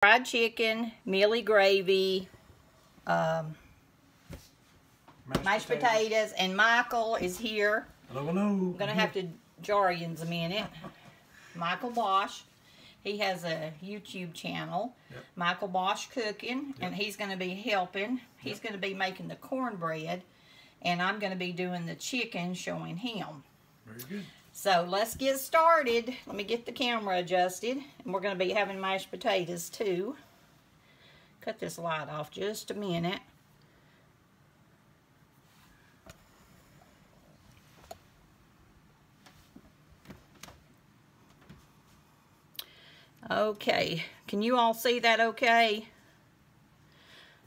fried chicken, mealy gravy, um, mashed potatoes, and Michael is here. Hello, hello. I'm gonna have to jar you in a minute. Michael Bosch. He has a YouTube channel, Yep. Michael Bosch Cooking, and he's going to be helping. He's Yep. going to be making the cornbread, and I'm going to be doing the chicken, showing him. Very good. So let's get started. Let me get the camera adjusted, and we're going to be having mashed potatoes too. Cut this light off just a minute. Okay, can you all see that okay?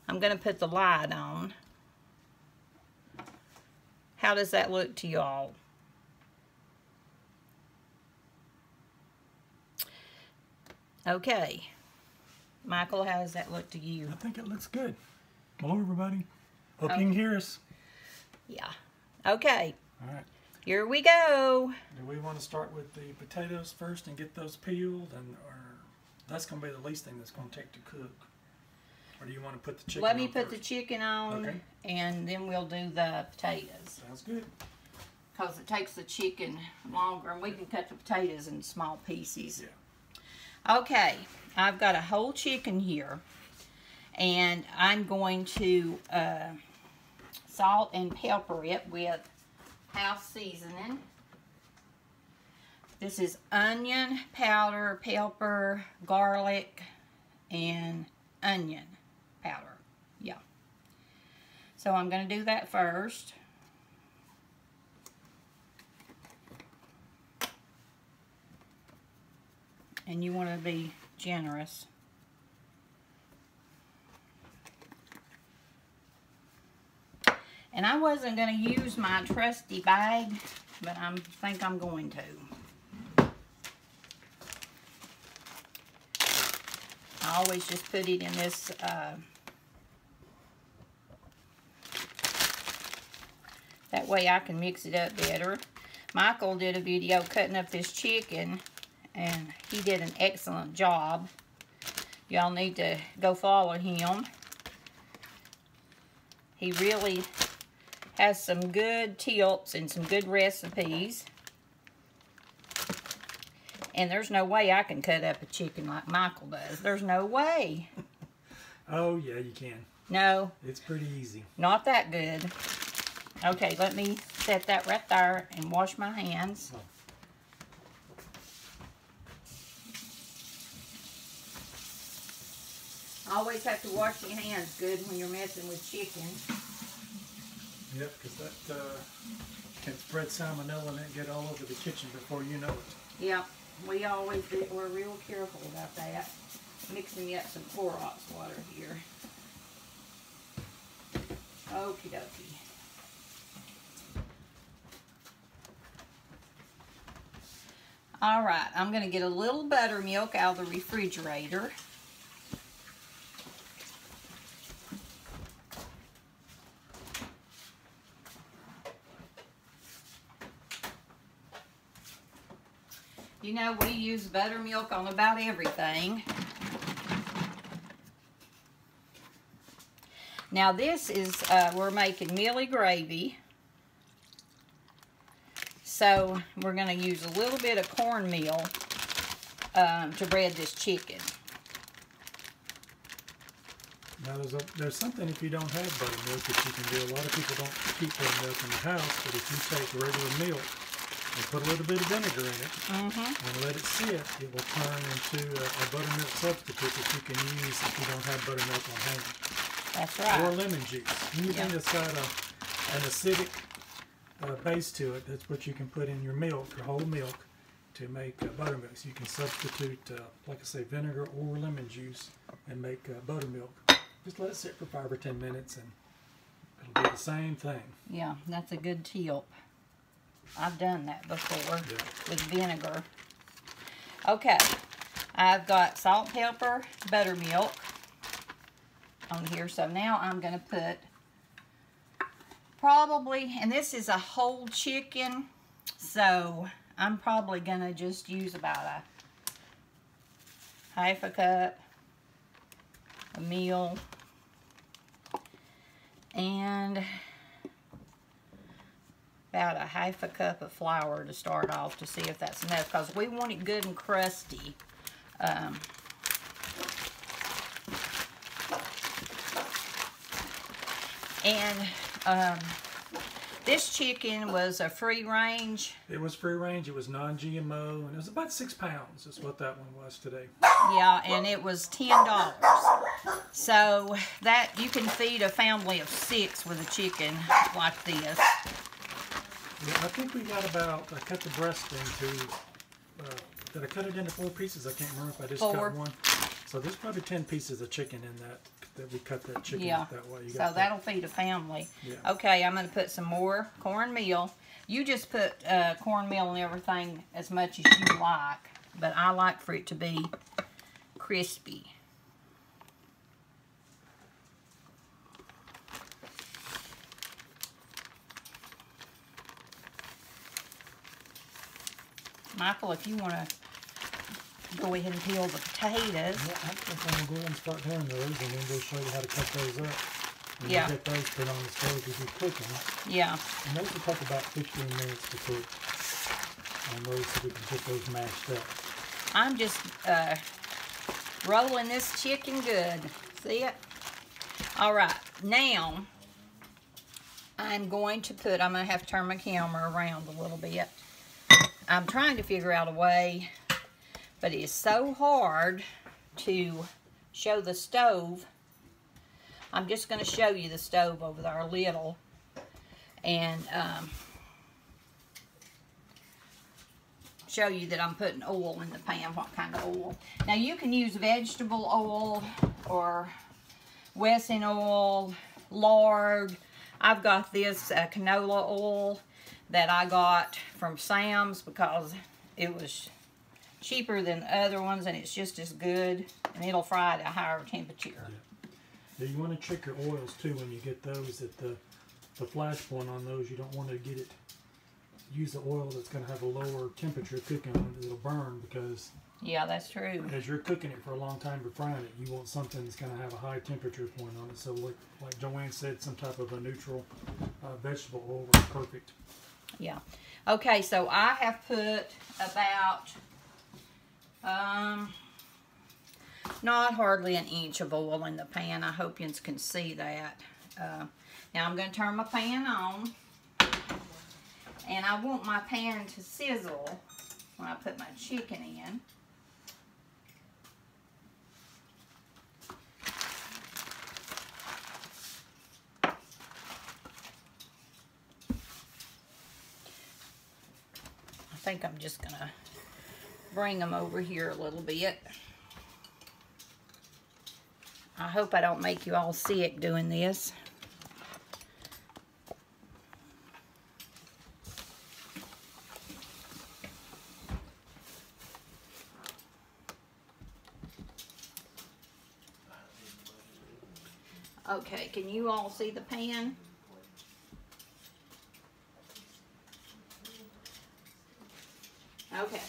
I'm going to put the light on. How does that look to y'all? Okay. Michael, how does that look to you? I think it looks good. Hello, everybody. Hope Oh. you can hear us. Yeah. Okay, All right. here we go. Do we want to start with the potatoes first and get those peeled, and or that's going to be the least thing that's going to take to cook? Or do you want to put the chicken? Let me put the chicken on, Okay. and then we'll do the potatoes. Sounds good. Because it takes the chicken longer, and we can cut the potatoes in small pieces. Yeah. Okay, I've got a whole chicken here, and I'm going to uh, salt and pepper it with house seasoning. This is onion powder, pepper, garlic, and onion powder. Yeah. So I'm going to do that first. And you want to be generous. And I wasn't going to use my trusty bag, but I think I'm going to. I always just put it in this uh, that way I can mix it up better. Michael did a video cutting up this chicken and he did an excellent job. Y'all need to go follow him. He really has some good tips and some good recipes. And there's no way I can cut up a chicken like Michael does. There's no way. Oh yeah, you can. No, It's pretty easy. not that good. Okay, let me set that right there and wash my hands. Oh. Always have to wash your hands good when you're messing with chicken. Yep, because that uh, can spread salmonella and get all over the kitchen before you know it. Yep, we always do, we're real careful about that. Mixing up some Clorox water here. Okie dokie. All right, I'm going to get a little buttermilk out of the refrigerator. You know, we use buttermilk on about everything. Now this is, uh, we're making mealy gravy. So we're going to use a little bit of cornmeal um, to bread this chicken. Now there's a, there's something if you don't have buttermilk that you can do. A lot of people don't keep buttermilk in the house, but if you take regular milk and put a little bit of vinegar in it Mm-hmm. and let it sit, it will turn into a, a buttermilk substitute that you can use if you don't have buttermilk on hand. That's right. Or lemon juice. Anything Yeah. that's got a, an acidic uh, base to it, that's what you can put in your milk, your whole milk, to make uh, buttermilk. So you can substitute, uh, like I say, vinegar or lemon juice and make uh, buttermilk. Just let it sit for five or ten minutes and it'll be the same thing. Yeah, that's a good tip. I've done that before Yeah. with vinegar. Okay, I've got salt, pepper, buttermilk on here. So now I'm going to put probably, and this is a whole chicken, so I'm probably going to just use about a half a cup a meal, and about a half a cup of flour to start off to see if that's enough because we want it good and crusty. Um, and um, this chicken was a free range. It was free range. It was non-GMO, and it was about six pounds. Is what that one was today. Yeah, and it was ten dollars. So that you can feed a family of six with a chicken like this. Yeah, I think we got about. I cut the breast into. Uh, did I cut it into four pieces? I can't remember if I just Four. cut one. So there's probably ten pieces of chicken in that. That we cut that chicken Yeah. up that way. You So got that'll feed a family. Yeah. Okay, I'm going to put some more cornmeal. You just put uh, cornmeal and everything as much as you like, but I like for it to be crispy. Michael, if you want to go ahead and peel the potatoes. Yeah, I think I'm gonna go ahead and start doing those, and then we'll show you how to cut those up. And Yeah. Get those put on the stove as we cook them. Yeah. And those will take about 15 minutes to cook. On those, so we can get those mashed up. I'm just uh, rolling this chicken good. See it? All right, now I'm going to put, I'm going to have to turn my camera around a little bit. I'm trying to figure out a way, but it's so hard to show the stove. I'm just going to show you the stove over there a little. And um, show you that I'm putting oil in the pan, what kind of oil. Now you can use vegetable oil or Wesson oil, lard. I've got this uh, canola oil that I got from Sam's because it was cheaper than the other ones and it's just as good and it'll fry at a higher temperature. Yeah, you want to check your oils too when you get those. That the the flash point on those, you don't want to get it. Use the oil that's going to have a lower temperature cooking on it. It'll burn because Yeah, that's true. as you're cooking it for a long time, you're frying it. You want something that's going to have a high temperature point on it. So like like JoAnn said, some type of a neutral uh, vegetable oil is perfect. Yeah. Okay, so I have put about, um, not hardly an inch of oil in the pan. I hope you can see that. Uh, now I'm going to turn my pan on. And I want my pan to sizzle when I put my chicken in. Think I'm just going to bring them over here a little bit. I hope I don't make you all sick doing this. Okay, can you all see the pan? Okay.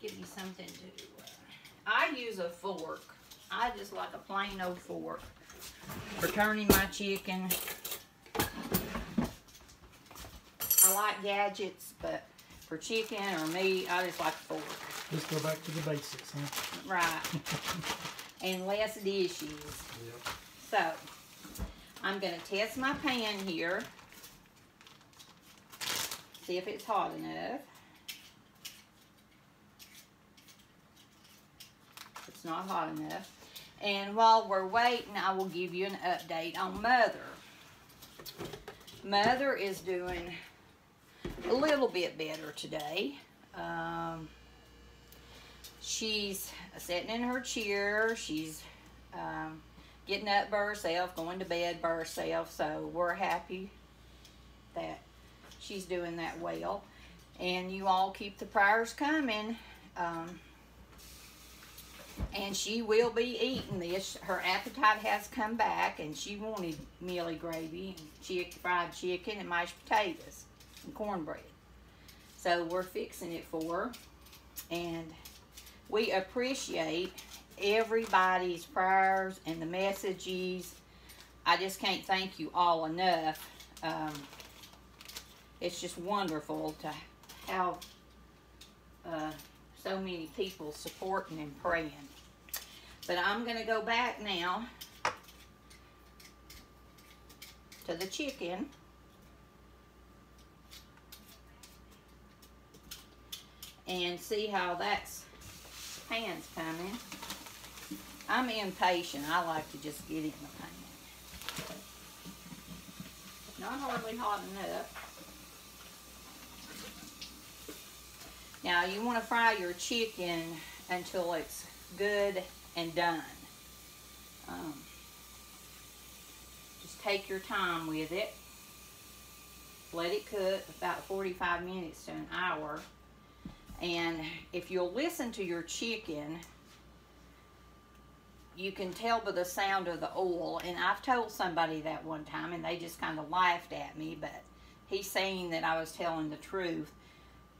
Give me something to, uh, I use a fork. I just like a plain old fork for turning my chicken. I like gadgets, but for chicken or meat, I just like a fork. Let's go back to the basics, huh? Right. and less dishes. Yep. So, I'm going to test my pan here. See if it's hot enough. It's not hot enough. And while we're waiting, I will give you an update on Mother. Mother is doing a little bit better today. Um, she's sitting in her chair. She's um, getting up by herself, going to bed by herself. So we're happy that she's doing that well. And you all keep the prayers coming. Um, and she will be eating this. Her appetite has come back, and she wanted mealy gravy and chick, fried chicken and mashed potatoes and cornbread. So we're fixing it for her. And we appreciate everybody's prayers and the messages. I just can't thank you all enough. Um, it's just wonderful to have uh, so many people supporting and praying. But I'm going to go back now to the chicken. And see how that's pan's coming. I'm impatient. I like to just get it in the pan. Not hardly hot enough. Now you want to fry your chicken until it's good and done. Um, just take your time with it. Let it cook about 45 minutes to an hour. And if you'll listen to your chicken, you can tell by the sound of the oil. And I've told somebody that one time and they just kind of laughed at me, but he's saying that I was telling the truth.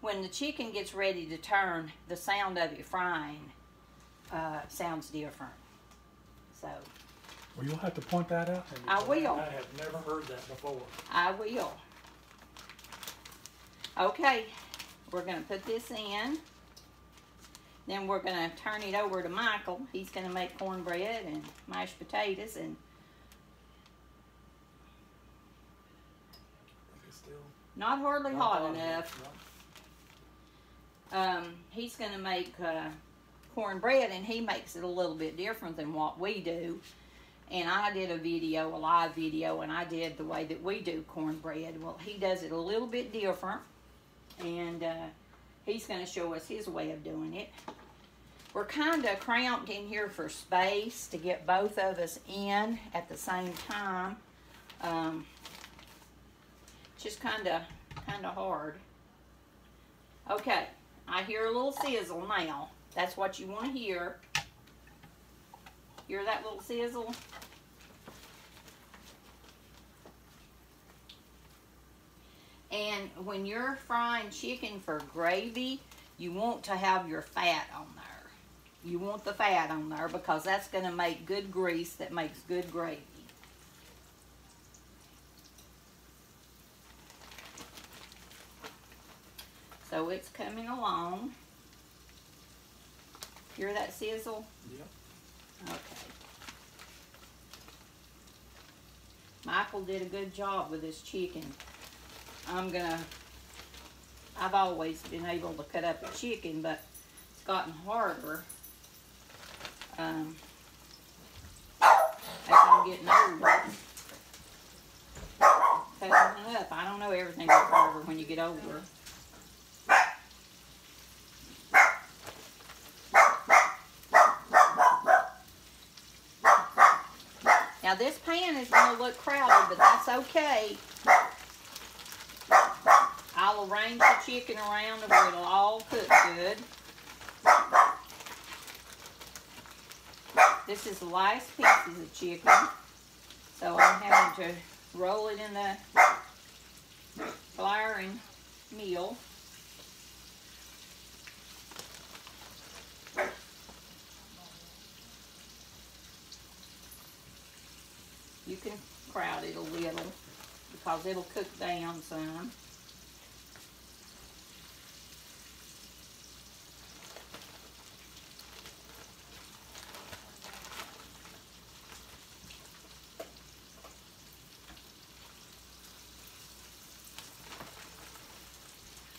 When the chicken gets ready to turn, the sound of it frying uh, sounds different. So Well, you'll have to point that out. I will. I have never heard that before. I will. Okay, we're gonna put this in. Then we're gonna turn it over to Michael. He's gonna make cornbread and mashed potatoes and not hardly not hot hot enough. no. Um, he's gonna make uh, cornbread and he makes it a little bit different than what we do. And I did a video, a live video, and I did the way that we do cornbread. Well, he does it a little bit different, and uh, he's going to show us his way of doing it. We're kind of cramped in here for space to get both of us in at the same time. Um, just kind of, kind of hard. Okay, I hear a little sizzle now. That's what you want to hear. Hear that little sizzle? And when you're frying chicken for gravy, you want to have your fat on there. You want the fat on there because that's going to make good grease that makes good gravy. So it's coming along. Hear that sizzle? Yep. Okay. Michael did a good job with this chicken. I'm gonna, I've always been able to cut up a chicken, but it's gotten harder. Um, as I'm getting older. Cutting it up, I don't know, everything gets harder when you get older. Now this pan is gonna look crowded, but that's okay. I'll arrange the chicken around to where it'll all cook good. This is the last pieces of chicken. So I'm having to roll it in the flour and meal. You can crowd it a little because it'll cook down some.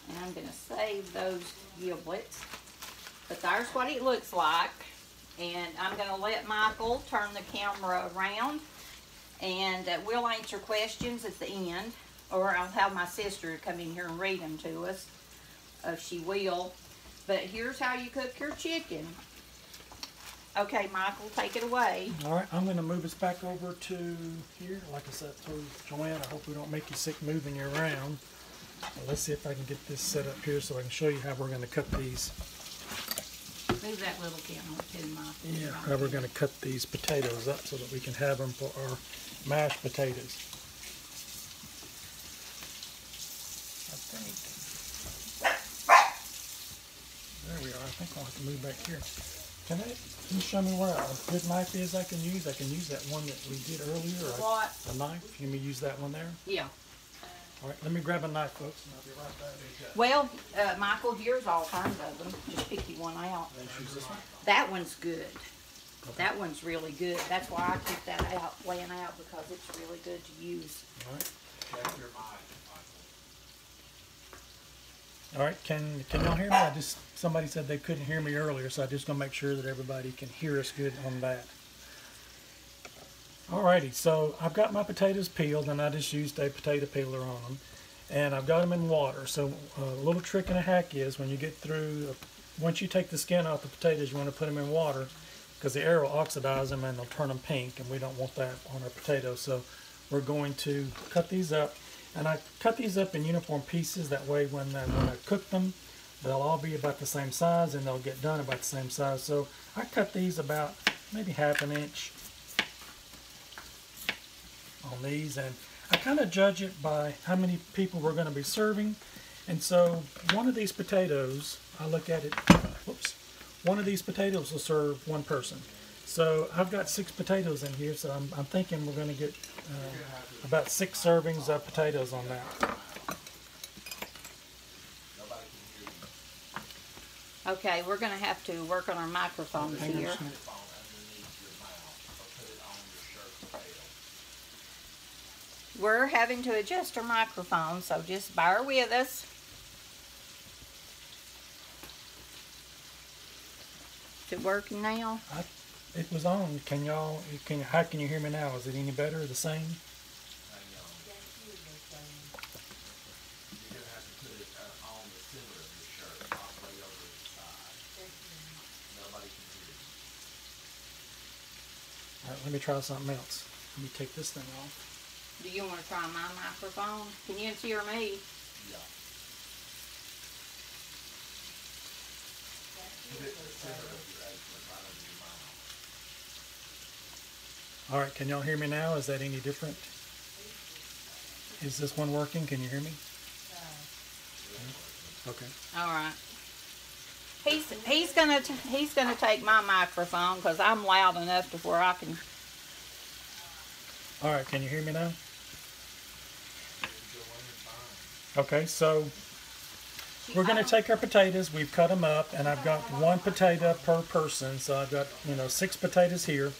And I'm gonna save those giblets. But there's what it looks like. And I'm gonna let Michael turn the camera around and uh, we'll answer questions at the end, or I'll have my sister come in here and read them to us, if she will. But here's how you cook your chicken. Okay, Michael, take it away. All right, I'm gonna move us back over to here. Like I said, told JoAnn, I hope we don't make you sick moving you around. Well, let's see if I can get this set up here so I can show you how we're gonna cut these. Move that little camera to Michael. Yeah, how we're gonna cut these potatoes up so that we can have them for our mashed potatoes. I think. There we are. I think I'll have to move back here. Can I, can you show me where a good knife is I can use? I can use that one that we did earlier. What? A knife? Can we use that one there? Yeah. All right, let me grab a knife, folks, and I'll be right back. Well, uh, Michael, here's all kinds of them. Just pick you one out. One? That one's good. That one's really good. That's why I keep that out, laying out, because it's really good to use. All right. All right, can, can y'all hear me? I just, somebody said they couldn't hear me earlier, so I just gonna make sure that everybody can hear us good on that. Alrighty, so I've got my potatoes peeled and I just used a potato peeler on them. And I've got them in water, so a little trick and a hack is when you get through, uh, once you take the skin off the potatoes, you wanna put them in water because the air will oxidize them and they'll turn them pink and we don't want that on our potatoes. So we're going to cut these up and I cut these up in uniform pieces that way when I, when I cook them they'll all be about the same size and they'll get done about the same size. So I cut these about maybe half an inch on these and I kind of judge it by how many people we're going to be serving. And so one of these potatoes, I look at it, whoops, one of these potatoes will serve one person. So I've got six potatoes in here, so I'm, I'm thinking we're going to get uh, about six servings of potatoes on that. Okay, we're gonna have to work on our microphones here. just a minute. We're having to adjust our microphone, so just bear with us. Is it working now? I, it was on. Can y'all? Can how can you hear me now? Is it any better? or The same? All right, let me try something else. Let me take this thing off. Do you wanna try my microphone? Can you hear me? Yeah. All right, can y'all hear me now? Is that any different? Is this one working? Can you hear me? Okay. All right. He's he's gonna t- he's gonna take my microphone because I'm loud enough to where I can. All right, can you hear me now? Okay, so we're going to take our potatoes. We've cut them up, and I've got one potato per person. So I've got you know six potatoes here,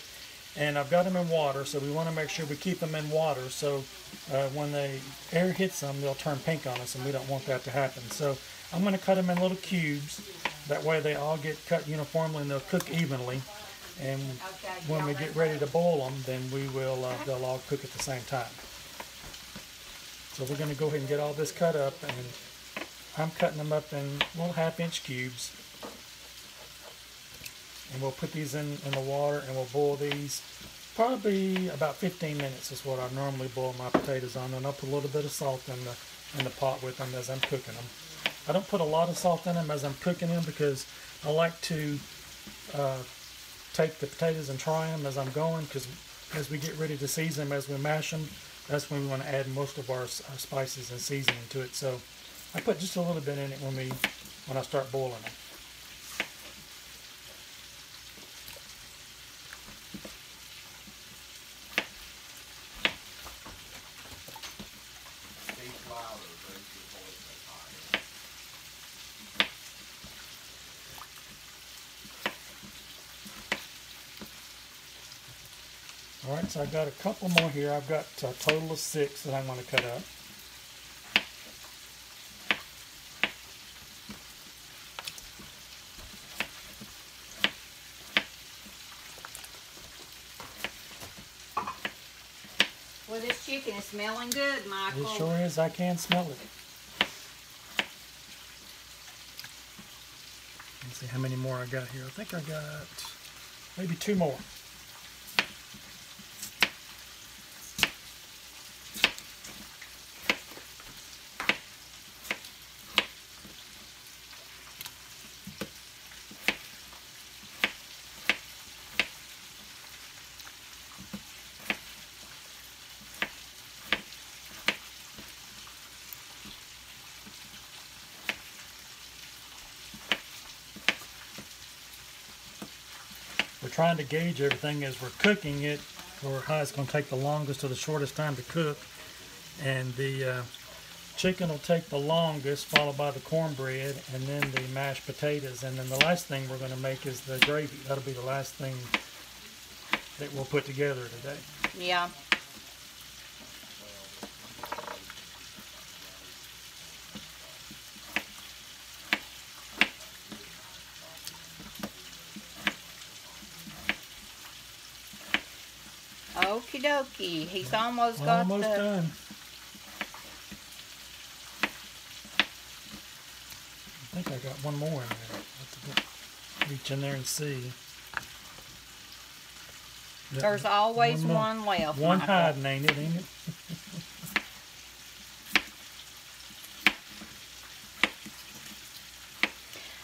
and I've got them in water. So we want to make sure we keep them in water. So uh, when the air hits them, they'll turn pink on us, and we don't want that to happen. So I'm going to cut them in little cubes. That way they all get cut uniformly and they'll cook evenly. And when we get ready to boil them, then we will uh, they'll all cook at the same time. So we're going to go ahead and get all this cut up, and I'm cutting them up in little half-inch cubes. And we'll put these in, in the water, and we'll boil these probably about 15 minutes is what I normally boil my potatoes on. And I'll put a little bit of salt in the in the pot with them as I'm cooking them. I don't put a lot of salt in them as I'm cooking them because I like to uh, take the potatoes and try them as I'm going because as we get ready to season them, as we mash them, that's when we want to add most of our, our uh, spices and seasoning to it. So I put just a little bit in it when we when I start boiling them. All right, so I've got a couple more here. I've got a total of six that I'm going to cut up. Well, this chicken is smelling good, Michael. It sure is. I can smell it. Let's see how many more I got here. I think I got maybe two more. Trying to gauge everything as we're cooking it for how it's going to take the longest or the shortest time to cook. And the uh, chicken will take the longest, followed by the cornbread, and then the mashed potatoes. And then the last thing we're going to make is the gravy. That'll be the last thing that we'll put together today. Yeah. He's almost got Almost the. done. I think I got one more in there. Let's reach in there and see. There's always more. one left. One Michael. hiding, ain't it? Ain't it?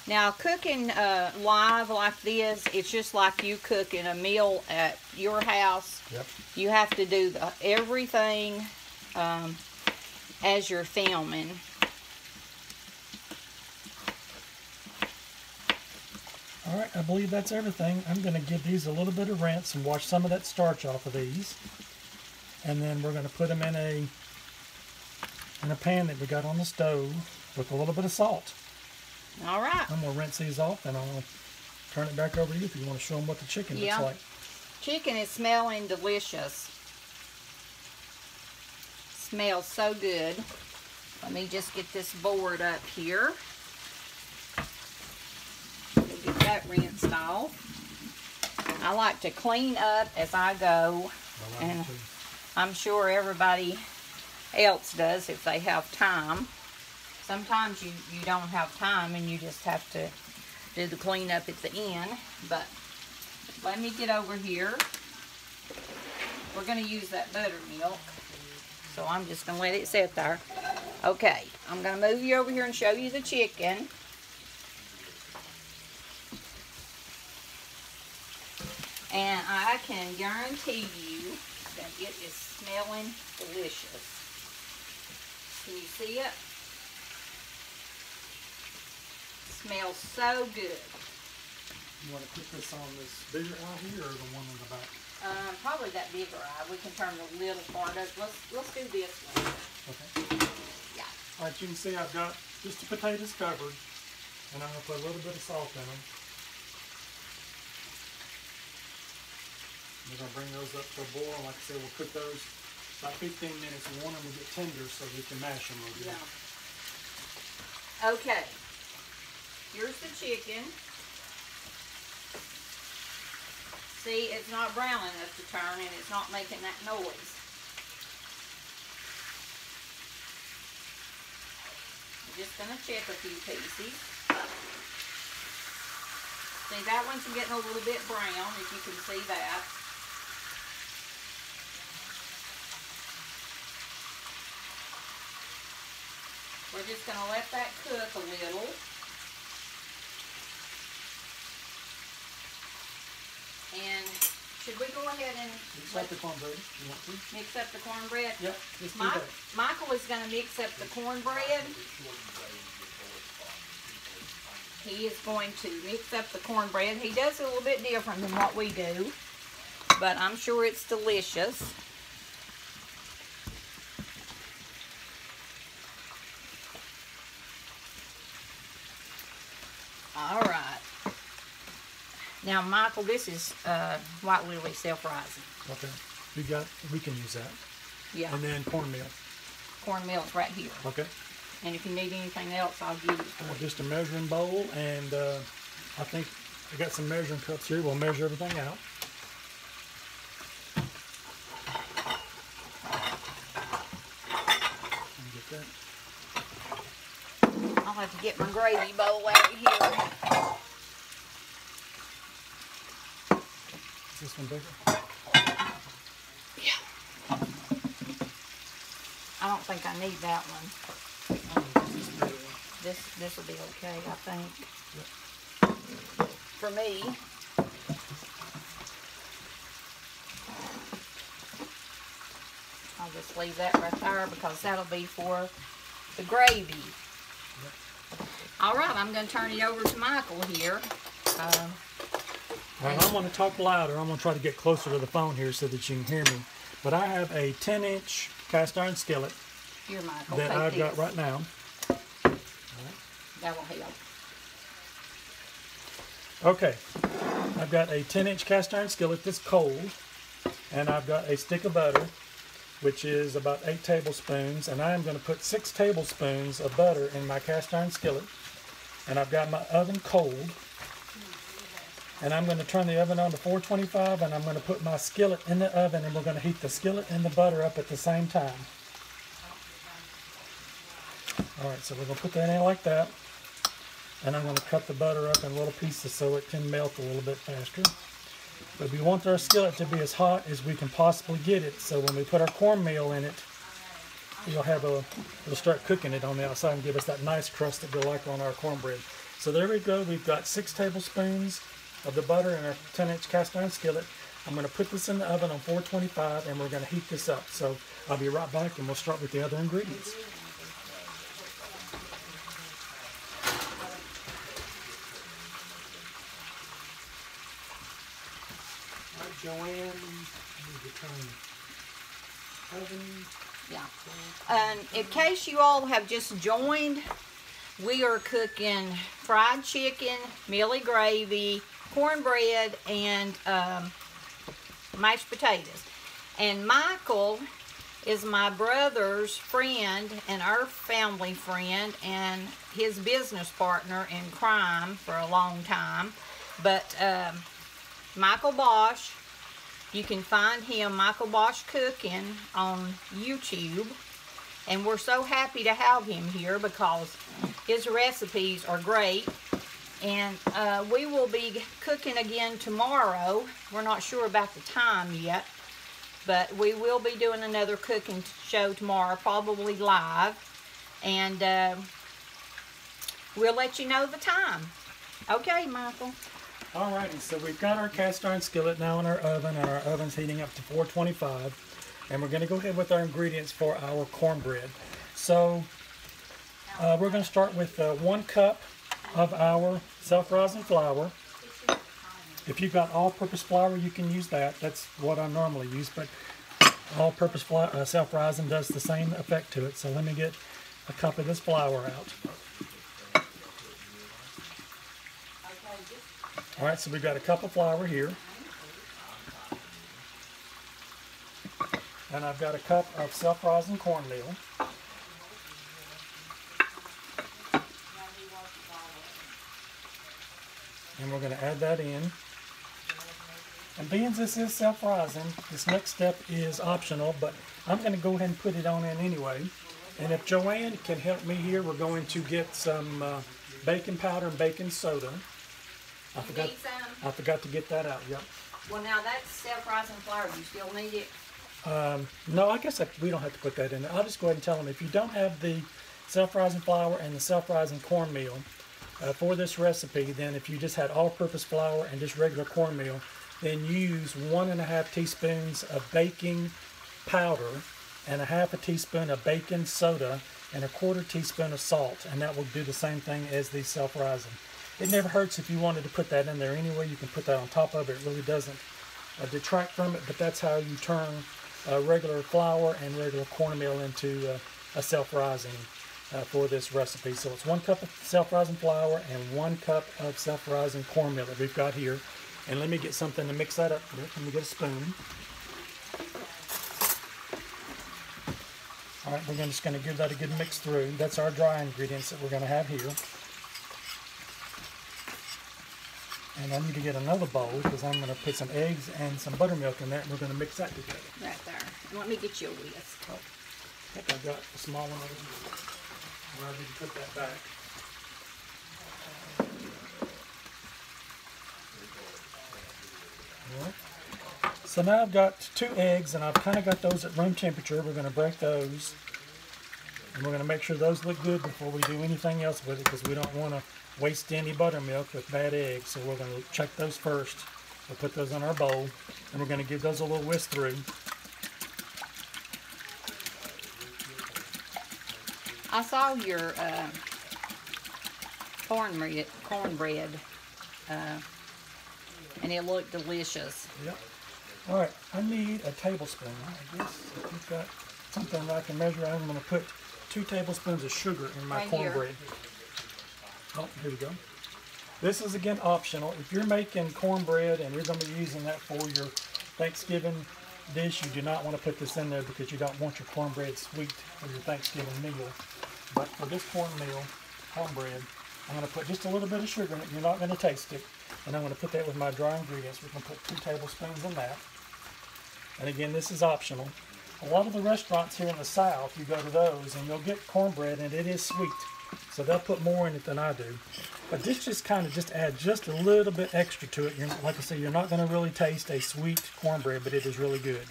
Now, cooking uh, live like this, it's just like you cooking a meal at your house. Yep. You have to do the, everything um, as you're filming. All right, I believe that's everything. I'm going to give these a little bit of rinse and wash some of that starch off of these. And then we're going to put them in a in a pan that we got on the stove with a little bit of salt. All right. I'm going to rinse these off and I'll turn it back over to you if you want to show them what the chicken Yeah. looks like. Chicken is smelling delicious. Smells so good. Let me just get this board up here. We'll Get that rinsed off. I like to clean up as I go. I like And- I'm sure everybody else does if they have time. Sometimes you, you don't have time and you just have to do the cleanup at the end. But let me get over here. We're going to use that buttermilk. So I'm just going to let it sit there. Okay, I'm going to move you over here and show you the chicken. And I can guarantee you that it is smelling delicious. Can you see it? Smells so good. You want to put this on this bigger eye here or the one in the back? Um, probably that bigger eye. We can turn the little part up. Let's let's do this one. Okay. Yeah. All right, you can see I've got just the potatoes covered, and I'm gonna put a little bit of salt in them. We're gonna bring those up to a boil. Like I said, we'll cook those about 15 minutes. We want them to get tender so we can mash them a little bit. Yeah. Okay. Here's the chicken. See, it's not brown enough to turn and it's not making that noise. I'm just gonna check a few pieces. See, that one's getting a little bit brown, if you can see that. We're just gonna let that cook a little. And should we go ahead and Mix up the cornbread. You want to? mix up the cornbread? Yep. Do Michael is gonna mix up the cornbread. He is going to mix up the cornbread. He does it a little bit different than what we do, but I'm sure it's delicious. All right. Now, Michael, this is uh, white lily self-rising. Okay. We got. We can use that. Yeah, And then cornmeal. cornmeal's right here. Okay. And if you need anything else, I'll give you. Uh, just a measuring bowl, and uh, I think I got some measuring cups here. We'll measure everything out. Let me get that. I'll have to get my gravy bowl out of here. Is this one bigger? Yeah. I don't think I need that one. This this will be okay, I think. For me. I'll just leave that right there because that'll be for the gravy. All right, I'm going to turn it over to Michael here. Um, All right, I'm going to talk louder. I'm going to try to get closer to the phone here so that you can hear me. But I have a 10 inch cast iron skillet that I've this. got right now. That will help. Okay, I've got a 10 inch cast iron skillet that's cold, and I've got a stick of butter, which is about 8 tablespoons, and I am going to put 6 tablespoons of butter in my cast iron skillet, and I've got my oven cold, and I'm going to turn the oven on to 425, and I'm going to put my skillet in the oven, and we're going to heat the skillet and the butter up at the same time. Alright, so we're going to put that in like that. And I'm going to cut the butter up in little pieces so it can melt a little bit faster. But we want our skillet to be as hot as we can possibly get it. So when we put our cornmeal in it, it'll have a, it'll start cooking it on the outside and give us that nice crust that we like on our cornbread. So there we go. We've got six tablespoons of the butter in our 10 inch cast iron skillet. I'm going to put this in the oven on 425 and we're going to heat this up. So I'll be right back and we'll start with the other ingredients. All right, JoAnn, need to turn oven. Yeah. And in case you all have just joined, we are cooking fried chicken, mealy gravy, cornbread, and um, mashed potatoes. And Michael is my brother's friend and our family friend and his business partner in crime for a long time. But um, Michael Bosch, you can find him, Michael Bosch Cooking, on YouTube. And we're so happy to have him here because his recipes are great. And uh, we will be cooking again tomorrow. We're not sure about the time yet, but we will be doing another cooking show tomorrow, probably live. And uh, we'll let you know the time. Okay, Michael. Alrighty, so we've got our cast iron skillet now in our oven, and our oven's heating up to 425. And we're going to go ahead with our ingredients for our cornbread. So uh, we're going to start with uh, one cup of our self-rising flour. If you've got all-purpose flour, you can use that. That's what I normally use, but all-purpose uh, self-rising does the same effect to it. So let me get a cup of this flour out. All right, so we've got a cup of flour here. And I've got a cup of self-rising cornmeal. And we're going to add that in. And being this is self-rising, this next step is optional, but I'm going to go ahead and put it on in anyway. And if JoAnn can help me here, we're going to get some uh, baking powder and baking soda. I forgot. I forgot to get that out, yep. Well, now that's self-rising flour. You still need it? Um, no, I guess I, we don't have to put that in there. I'll just go ahead and tell them if you don't have the self-rising flour and the self-rising cornmeal uh, for this recipe, then if you just had all-purpose flour and just regular cornmeal, then use one and a half teaspoons of baking powder and a half a teaspoon of baking soda and a quarter teaspoon of salt, and that will do the same thing as the self-rising. It never hurts if you wanted to put that in there anyway. You can put that on top of it. It really doesn't uh, detract from it, but that's how you turn uh, regular flour and regular cornmeal into uh, a self-rising uh, for this recipe. So it's one cup of self-rising flour and one cup of self-rising cornmeal that we've got here. And let me get something to mix that up with. Let me get a spoon. All right, we're just going to give that a good mix through. That's our dry ingredients that we're going to have here. And I need to get another bowl because I'm going to put some eggs and some buttermilk in there and we're going to mix that together. Right there. And let me get you a whisk. I think I've got a small one over here. Need to put that back. So now I've got two eggs and I've kind of got those at room temperature. We're going to break those. And we're going to make sure those look good before we do anything else with it because we don't want to waste any buttermilk with bad eggs. So we're going to check those first. We'll put those in our bowl and we're going to give those a little whisk through. I saw your uh, cornbread, cornbread, uh, and it looked delicious. Yep. All right, I need a tablespoon. I guess if you've got something that I can measure, I'm going to put two tablespoons of sugar in my Right cornbread. Oh, here we go. This is again optional. If you're making cornbread and you're going to be using that for your Thanksgiving dish, you do not want to put this in there because you don't want your cornbread sweet for your Thanksgiving meal. But for this cornmeal, cornbread, I'm going to put just a little bit of sugar in it. You're not going to taste it. And I'm going to put that with my dry ingredients. We're going to put two tablespoons in that. And again, this is optional. A lot of the restaurants here in the South, you go to those and you'll get cornbread and it is sweet. So they'll put more in it than I do. But this just kind of just add just a little bit extra to it. You're, like I said, you're not going to really taste a sweet cornbread, but it is really good.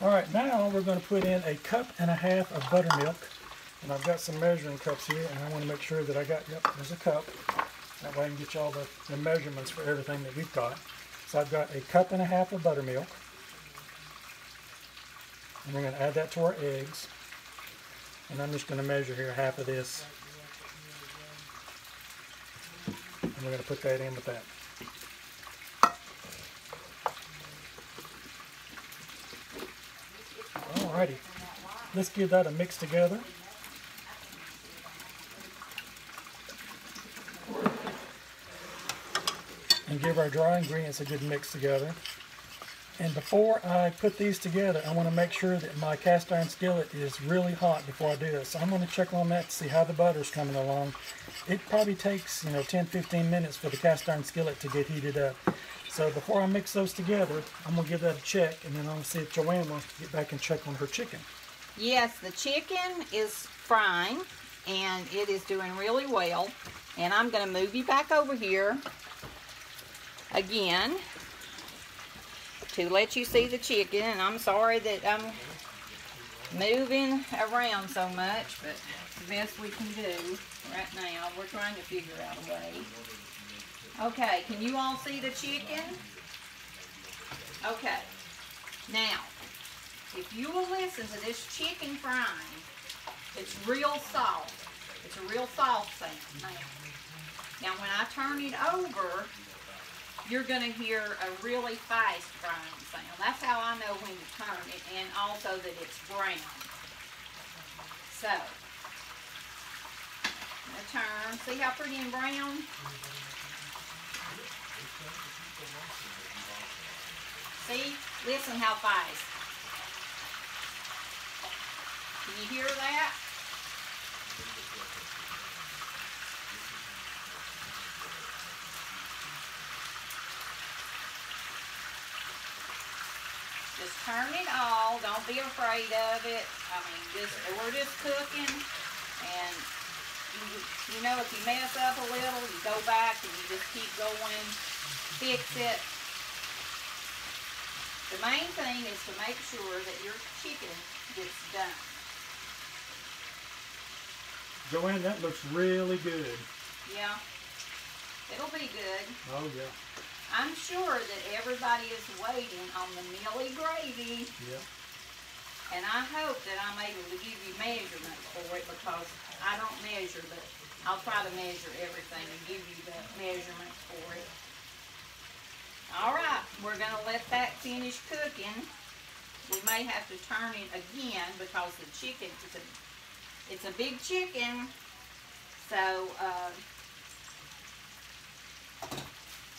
All right, now we're going to put in a cup and a half of buttermilk. And I've got some measuring cups here, and I want to make sure that I got, yep, there's a cup. That way I can get you all the, the measurements for everything that we've got. So I've got a cup and a half of buttermilk. And we're going to add that to our eggs. And I'm just going to measure here half of this. And we're going to put that in with that. Alrighty, let's give that a mix together. And give our dry ingredients a good mix together. And before I put these together, I want to make sure that my cast iron skillet is really hot before I do this. So I'm going to check on that to see how the butter's coming along. It probably takes, you know, 10-15 minutes for the cast iron skillet to get heated up. So before I mix those together, I'm going to give that a check, and then to see if JoAnn wants to get back and check on her chicken. Yes, the chicken is frying and it is doing really well. And I'm going to move you back over here again to let you see the chicken. And I'm sorry that I'm moving around so much, but it's the best we can do right now. We're trying to figure out a way. Okay, can you all see the chicken? Okay. Now, if you will listen to this chicken frying, it's real soft. It's a real soft sound now. Now when I turn it over, you're gonna hear a really fast frying sound. That's how I know when to turn it and also that it's brown. So, I'm gonna turn, see how pretty and brown? See, listen how fast. Can you hear that? Just turn it all. Don't be afraid of it. I mean, just we're just cooking, and you, you know if you mess up a little, you go back and you just keep going, fix it. The main thing is to make sure that your chicken gets done. JoAnn, that looks really good. Yeah, it'll be good. Oh yeah, I'm sure that everybody is waiting on the mealy gravy, yeah. and I hope that I'm able to give you measurements for it because I don't measure, but I'll try to measure everything and give you the measurements for it. All right, we're gonna let that finish cooking. We may have to turn it again because the chicken, it's a, it's a big chicken, so, uh,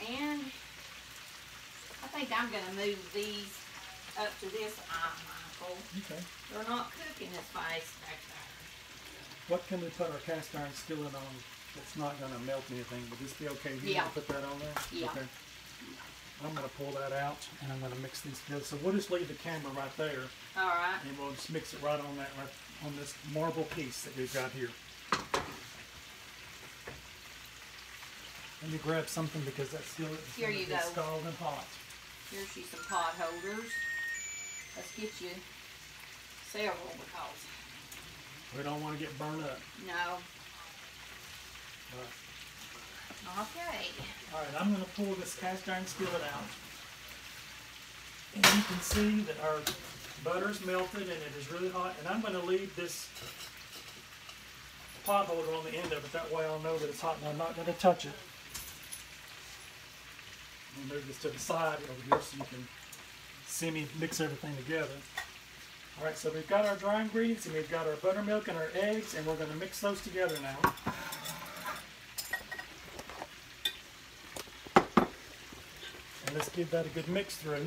and I think I'm gonna move these up to this eye, Michael. Okay. They're not cooking as fast back there. What can we put our cast iron skillet on that's not going to melt anything? Would this be okay? You Yeah. want to put that on there? Yeah. Okay. I'm going to pull that out and I'm going to mix these together. So we'll just leave the camera right there All right. and we'll just mix it right on that, right on this marble piece that we've got here. Let me grab something because that's still is Here you go. scalding hot. Here's you some pot holders. Let's get you several because, We don't want to get burned up. no. But, Okay. all right, I'm going to pull this cast iron skillet out. And you can see that our butter's melted and it is really hot. And I'm going to leave this pot holder on the end of it. That way I'll know that it's hot and I'm not going to touch it. I'll move this to the side over here so you can see me mix everything together. All right, so we've got our dry ingredients and we've got our buttermilk and our eggs and we're going to mix those together now. And let's give that a good mix through.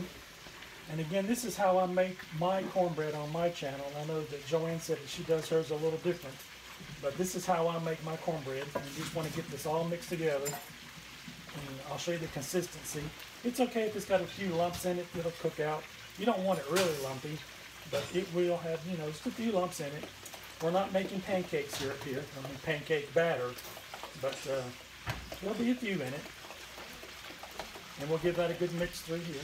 And again, this is how I make my cornbread on my channel. I know that JoAnn said that she does hers a little different, but this is how I make my cornbread. And you just want to get this all mixed together. And I'll show you the consistency. It's okay if it's got a few lumps in it, it'll cook out. You don't want it really lumpy, but it will have, you know, just a few lumps in it. We're not making pancake syrup here, I mean pancake batter, but uh, there'll be a few in it. And we'll give that a good mix through here.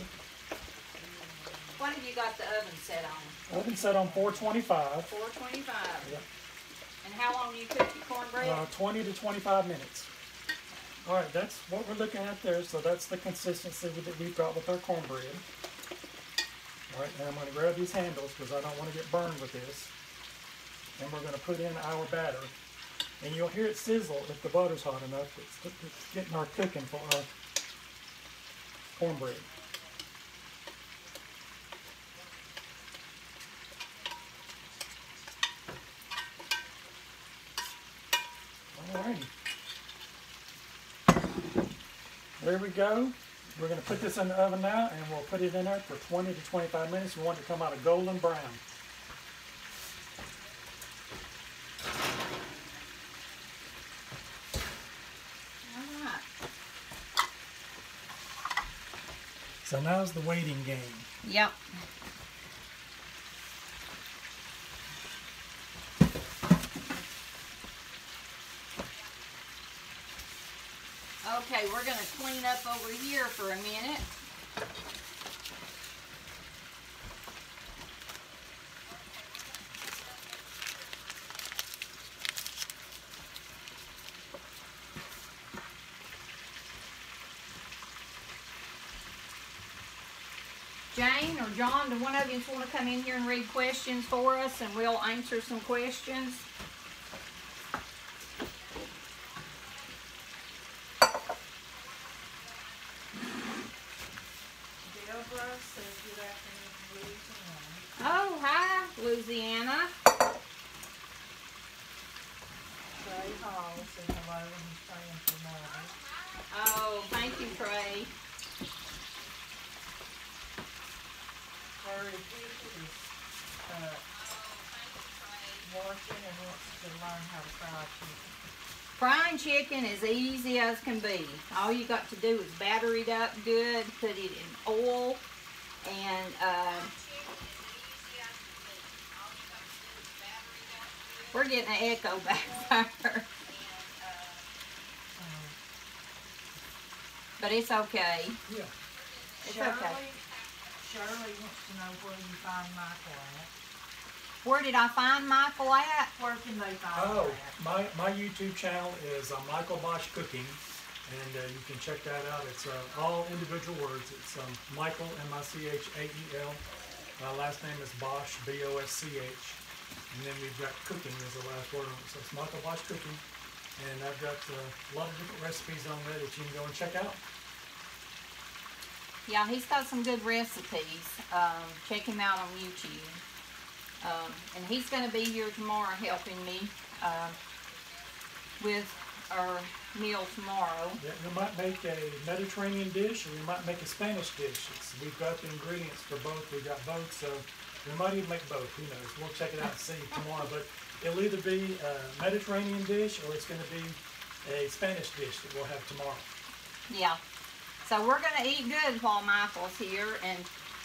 What have you got the oven set on? Oven set on 425, Four twenty-five. Yep. And how long do you cook your cornbread? uh, 20 to 25 minutes. All right, that's what we're looking at there. So that's the consistency that we've got with our cornbread. All right, now I'm going to grab these handles because I don't want to get burned with this. And we're going to put in our batter. And you'll hear it sizzle if the butter's hot enough. It's, it's getting our cooking for our cornbread. Alrighty. There we go. We're going to put this in the oven now and we'll put it in there for 20 to 25 minutes. We want it to come out a golden brown. So now's the waiting game. Yep. Okay, we're gonna clean up over here for a minute. Jane or John, do one of you want to come in here and read questions for us and we'll answer some questions? Deborah says good afternoon from Louisiana. Oh, hi, Louisiana. Trey Hall says hello and he's praying for Mother. Oh, thank you, Trey. Terry Pickett is, uh, watching and wants to learn how to fry chicken. Frying chicken is easy as can be. All you got to do is batter it up good, put it in oil, and uh, we're getting an echo back there. But it's okay. Yeah. It's Shirley, okay. Shirley wants to know where you find Michael at. Where did I find Michael at? Where can they find Oh, my, my YouTube channel is uh, Michael Bosch Cooking, and uh, you can check that out. It's uh, all individual words. It's um, Michael, M-I-C-H-A-E-L. My last name is Bosch, B-O-S-C-H. And then we've got cooking as the last word on it. So it's Michael Bosch Cooking. And I've got uh, a lot of different recipes on there that you can go and check out. Yeah, he's got some good recipes. Um, check him out on YouTube. Um, and he's going to be here tomorrow helping me um, with our meal tomorrow. Yeah, we might make a Mediterranean dish or we might make a Spanish dish. It's, we've got the ingredients for both. We've got both, so we might even make both. Who knows? We'll check it out and see tomorrow. But it'll either be a Mediterranean dish or it's going to be a Spanish dish that we'll have tomorrow. Yeah. So we're going to eat good while Michael's here. And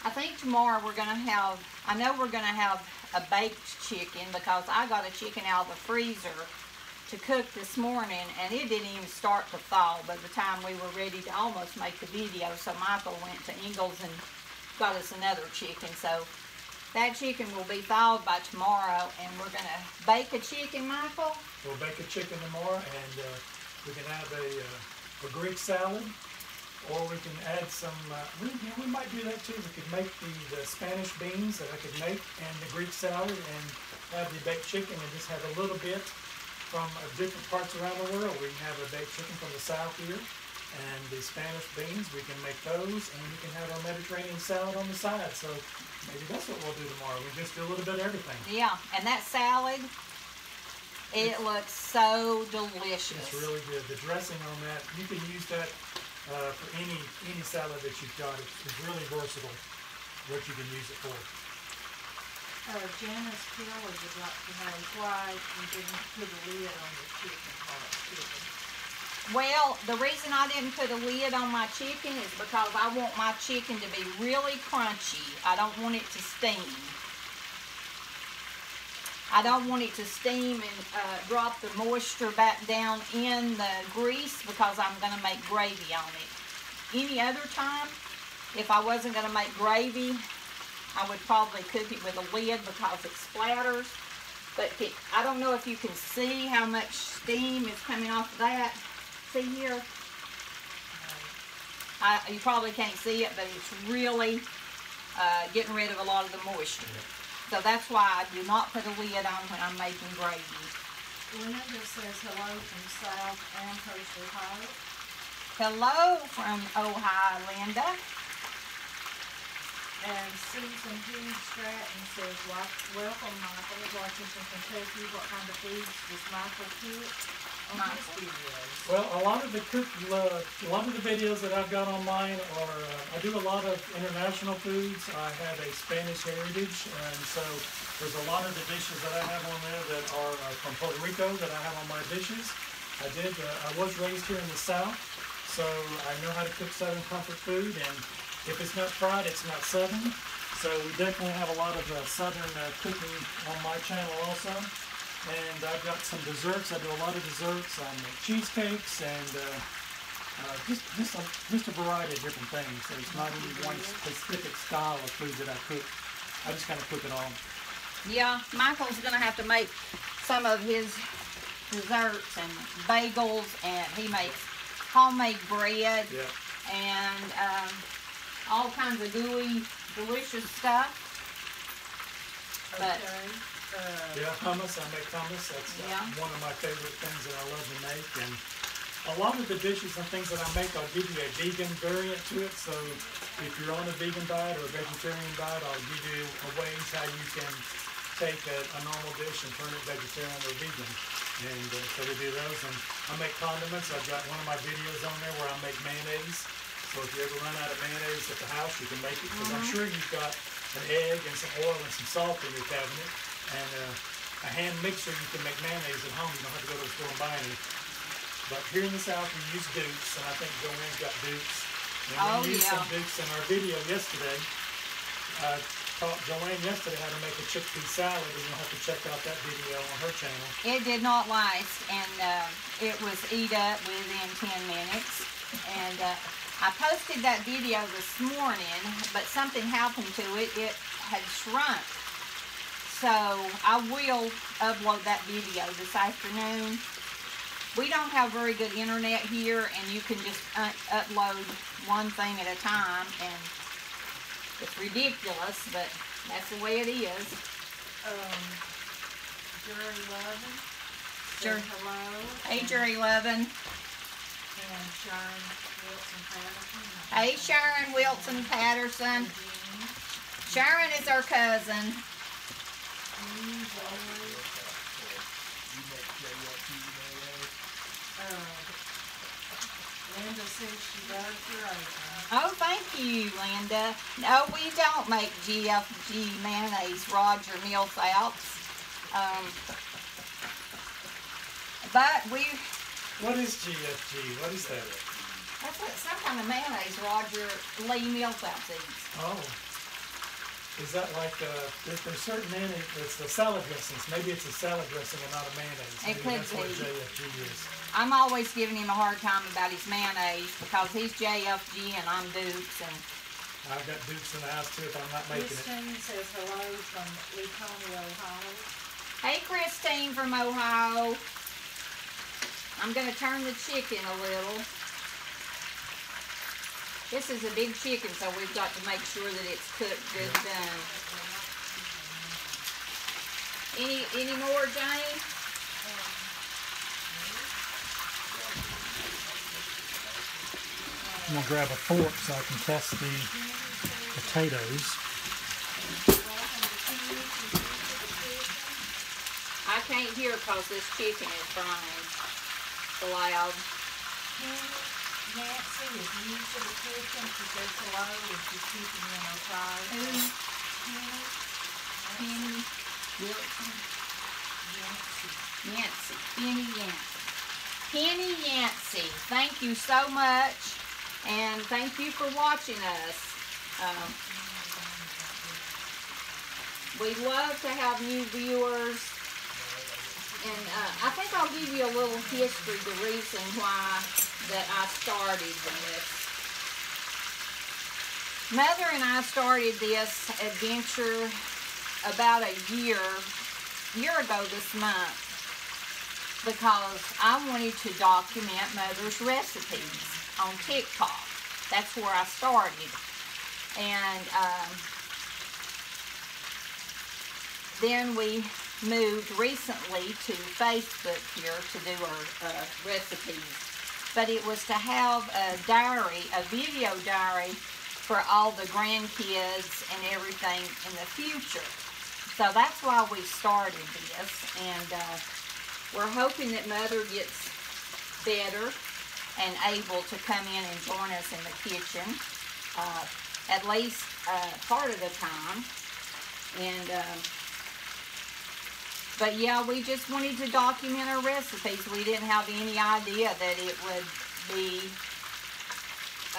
I think tomorrow we're going to have, I know we're going to have a baked chicken because I got a chicken out of the freezer to cook this morning and it didn't even start to thaw by the time we were ready to almost make the video. So Michael went to Ingles and got us another chicken. So that chicken will be thawed by tomorrow and we're going to bake a chicken, Michael. We'll bake a chicken tomorrow and uh, we can have a, uh, a Greek salad or we can add some, uh, we, yeah, we might do that too. We could make the, the Spanish beans that I could make and the Greek salad and have the baked chicken and just have a little bit from uh, different parts around the world. We can have a baked chicken from the south here, and the Spanish beans. We can make those, and we can have our Mediterranean salad on the side. So maybe that's what we'll do tomorrow. We just do a little bit of everything. Yeah, and that salad, it looks so delicious. It's really good. The dressing on that, you can use that uh, for any any salad that you've got. It's, it's really versatile. What you can use it for. Uh, Janice Kelly would like to know why you didn't put a lid on the chicken pot chicken. Well, the reason I didn't put a lid on my chicken is because I want my chicken to be really crunchy. I don't want it to steam. I don't want it to steam and uh, drop the moisture back down in the grease because I'm going to make gravy on it. Any other time, if I wasn't going to make gravy, I would probably cook it with a lid because it splatters. But it, I don't know if you can see how much steam is coming off of that. See here? I, you probably can't see it, but it's really uh, getting rid of a lot of the moisture. So that's why I do not put a lid on when I'm making gravy. Linda says hello from South Amherst, Ohio. Hello from Ohio, Linda. And Susan Hughes Stratton says, welcome Michael, watching from Kentucky. What kind of foods does Michael cook on his videos? Well, a lot of the cook, uh, a lot of the videos that I've got online are. Uh, I do a lot of international foods. I have a Spanish heritage, and so there's a lot of the dishes that I have on there that are uh, from Puerto Rico that I have on my dishes. I did. Uh, I was raised here in the South, so I know how to cook Southern comfort food, and if it's not fried, it's not Southern. So we definitely have a lot of uh, Southern uh, cooking on my channel also. And I've got some desserts. I do a lot of desserts. I make cheesecakes and uh, uh, just just a, just a variety of different things. So it's not any one specific style of food that I cook. I just kind of cook it all. Yeah, Michael's gonna have to make some of his desserts and bagels, and he makes homemade bread Yeah. and um, all kinds of gooey, delicious stuff. But- Okay, uh, Yeah, hummus. I make hummus. That's uh, Yeah. one of my favorite things that I love to make. And a lot of the dishes and things that I make, I'll give you a vegan variant to it. So if you're on a vegan diet or a vegetarian diet, I'll give you a ways how you can take a, a normal dish and turn it vegetarian or vegan. And uh, so we do those. And I make condiments. I've got one of my videos on there where I make mayonnaise. So if you ever run out of mayonnaise at the house, you can make it. Because I'm sure you've got an egg and some oil and some salt in your cabinet. And uh, a hand mixer, you can make mayonnaise at home. You don't have to go to the store and buy any. But here in the South, we use Dukes, and I think JoAnn's got Dukes. And Oh, we used some yeah. Dukes in our video yesterday. I taught JoAnn yesterday how to make a chickpea salad, and you'll have to check out that video on her channel. It did not last, and uh, it was eat up within 10 minutes. And uh, I posted that video this morning, but something happened to it. It had shrunk. So I will upload that video this afternoon. We don't have very good internet here, and you can just upload one thing at a time, and it's ridiculous, but that's the way it is. um, Jerry Lovin. Jer- said hello. Hey, Jerry Levin. And Sharon. Hey, Sharon Wilson Patterson. Sharon is our cousin. Oh, thank you, Linda. No, we don't make JFG mayonnaise, Roger Millsouts. Um, but we, What is JFG? What is that? That's what, some kind of mayonnaise Roger Lee Millsouts eats. Oh. Is that like, uh, there's, there's certain mayonnaise, it's the salad dressings. Maybe it's a salad dressing and not a mayonnaise. It Maybe could that's what be. JFG is. I'm always giving him a hard time about his mayonnaise because he's JFG and I'm Dukes and I've got Dukes in the house too if I'm not making it. Christine says hello from Laconia, Ohio. Hey, Christine from Ohio. I'm gonna turn the chicken a little. This is a big chicken, so we've got to make sure that it's cooked good done. Any, any more, Jane? I'm gonna grab a fork so I can test the potatoes. I can't hear because this chicken is frying. It's loud. Nancy is new to the kitchen, she says hello, if she's keeping in her fire. Who? Penny, Penny Nancy. Yancey. Penny Yancey. Penny Yancey, thank you so much. And thank you for watching us. Um, we love to have new viewers. And uh, I think I'll give you a little history, the reason why that I started with. Mother and I started this adventure about a year, year ago this month because I wanted to document Mother's recipes on TikTok. That's where I started. And um, then we moved recently to Facebook here to do our uh, recipes. But it was to have a diary, a video diary for all the grandkids and everything in the future. So that's why we started this. And uh, we're hoping that Mother gets better and able to come in and join us in the kitchen uh, at least uh, part of the time. And um, but yeah, we just wanted to document our recipes. We didn't have any idea that it would be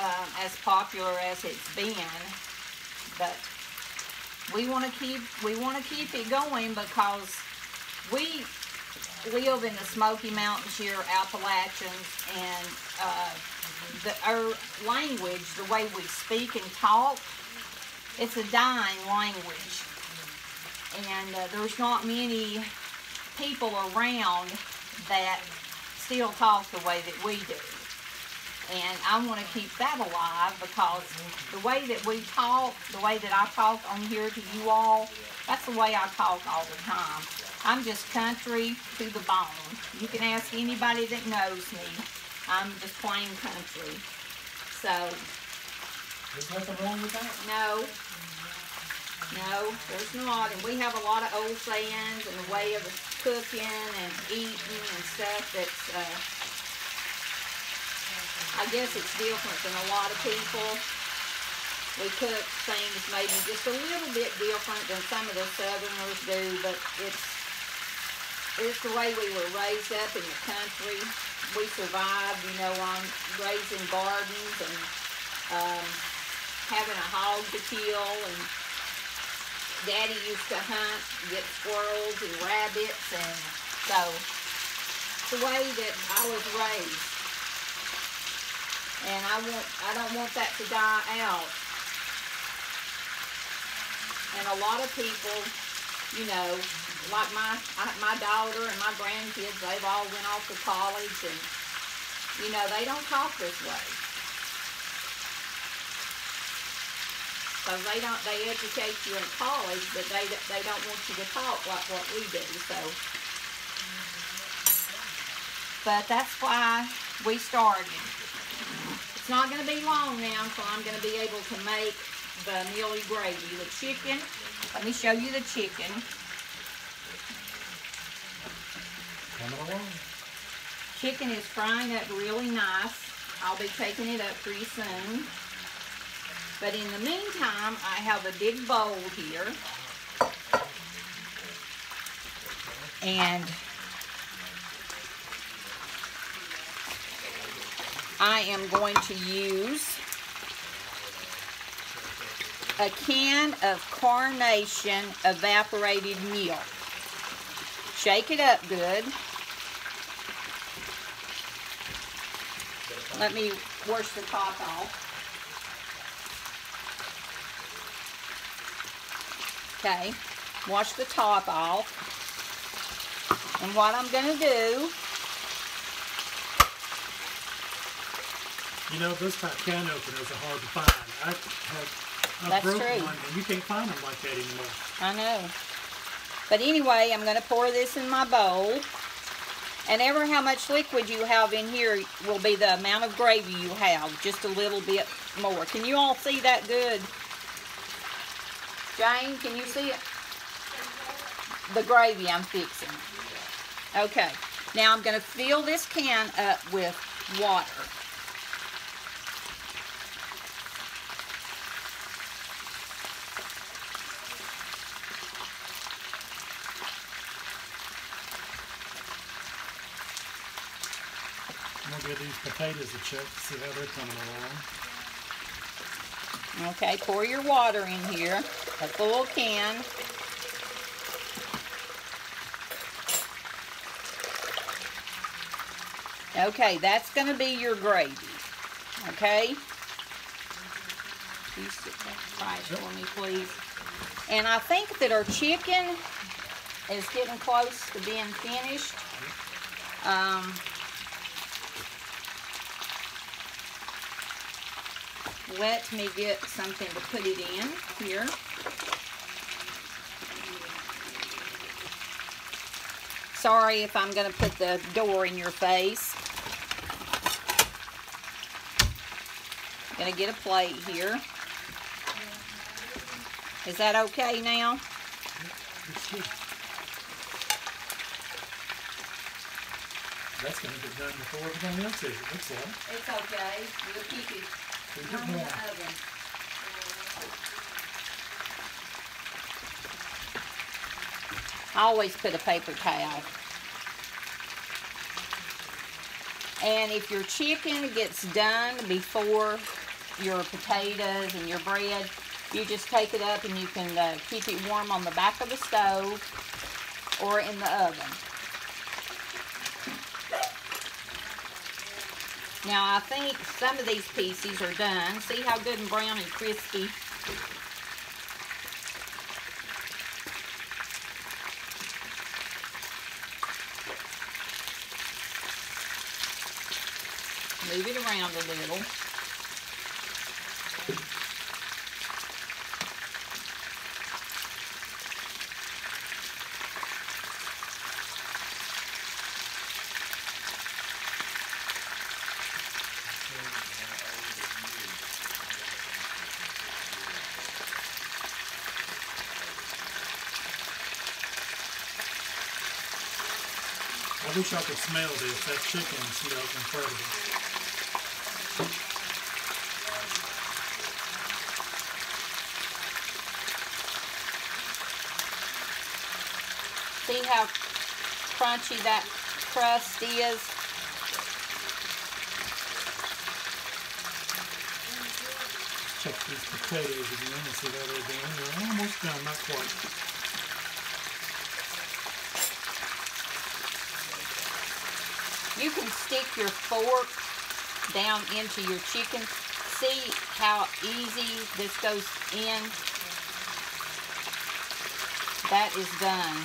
um, as popular as it's been, but we want to keep we want to keep it going because we live in the Smoky Mountains here, Appalachians, and uh, the our language, the way we speak and talk, it's a dying language, and uh, there's not many people around that still talk the way that we do. And I want to keep that alive because the way that we talk, the way that I talk on here to you all, that's the way I talk all the time. I'm just country to the bone. You can ask anybody that knows me. I'm just plain country. So, There's nothing wrong with that. no. No, there's not. And we have a lot of old sayings and the way of cooking and eating and stuff that's, uh, I guess it's different than a lot of people. We cook things maybe just a little bit different than some of the southerners do, but it's, it's the way we were raised up in the country. We survived, you know, on raising gardens and, um, having a hog to kill and Daddy used to hunt, get squirrels and rabbits, and so the way that I was raised. And I want, I don't want that to die out. And a lot of people, you know, like my my daughter and my grandkids, they've all went off to college, and you know they don't talk this way. Because they don't, they educate you in college, but they, they don't want you to talk like what we do, so. But that's why we started. It's not gonna be long now until I'm gonna be able to make the mealy gravy. The chicken, let me show you the chicken. Chicken is frying up really nice. I'll be taking it up pretty soon. But in the meantime, I have a big bowl here. And I am going to use a can of Carnation evaporated milk. Shake it up good. Let me wash the top off. Okay, wash the top off. And what I'm going to do, You know, those type can openers are hard to find. I have, I've That's broken true. one, and you can't find them like that anymore. I know. But anyway, I'm going to pour this in my bowl. And ever how much liquid you have in here will be the amount of gravy you have, just a little bit more. Can you all see that good? Jane, can you see it? The gravy I'm fixing. Okay, now I'm going to fill this can up with water. I'm gonna give these potatoes a check to see how they're coming along. Okay, pour your water in here, a full can. Okay, that's going to be your gravy. Okay? You sit right for me, please. And I think that our chicken is getting close to being finished. Um, let me get something to put it in here. Sorry if I'm going to put the door in your face. Gonna get a plate here. Is that okay now? That's gonna get done before everything else is, it looks like. It's okay. We'll keep it I always put a paper towel. And if your chicken gets done before your potatoes and your bread, you just take it up and you can uh, keep it warm on the back of the stove or in the oven. Now I think some of these pieces are done. See how good and brown and crispy. Move it around a little. I wish I could smell this, that chicken smells incredible. See how crunchy that crust is? Check these potatoes again and see how they're doing. They're almost done, not quite. You can stick your fork down into your chicken. See how easy this goes in? That is done.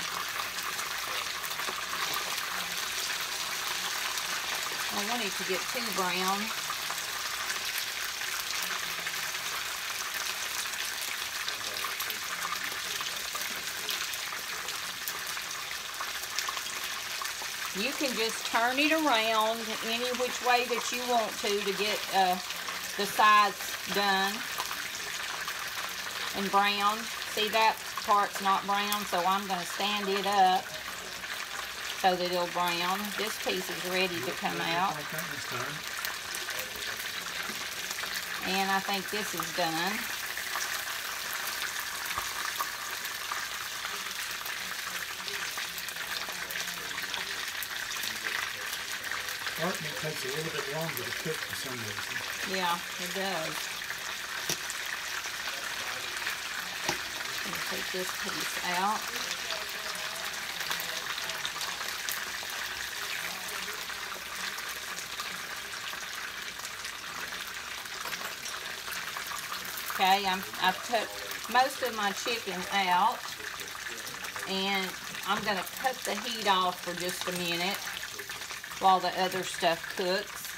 I want it to get too brown. You can just turn it around any which way that you want to to get uh, the sides done and brown. See that part's not brown, so I'm going to stand it up so that it'll brown. This piece is ready to come out, Like that this time. and I think this is done. Parchment takes a little bit longer to cook for some reason. Yeah, it does. Take this piece out. Okay, I'm, I've took most of my chicken out. And I'm gonna cut the heat off for just a minute while the other stuff cooks.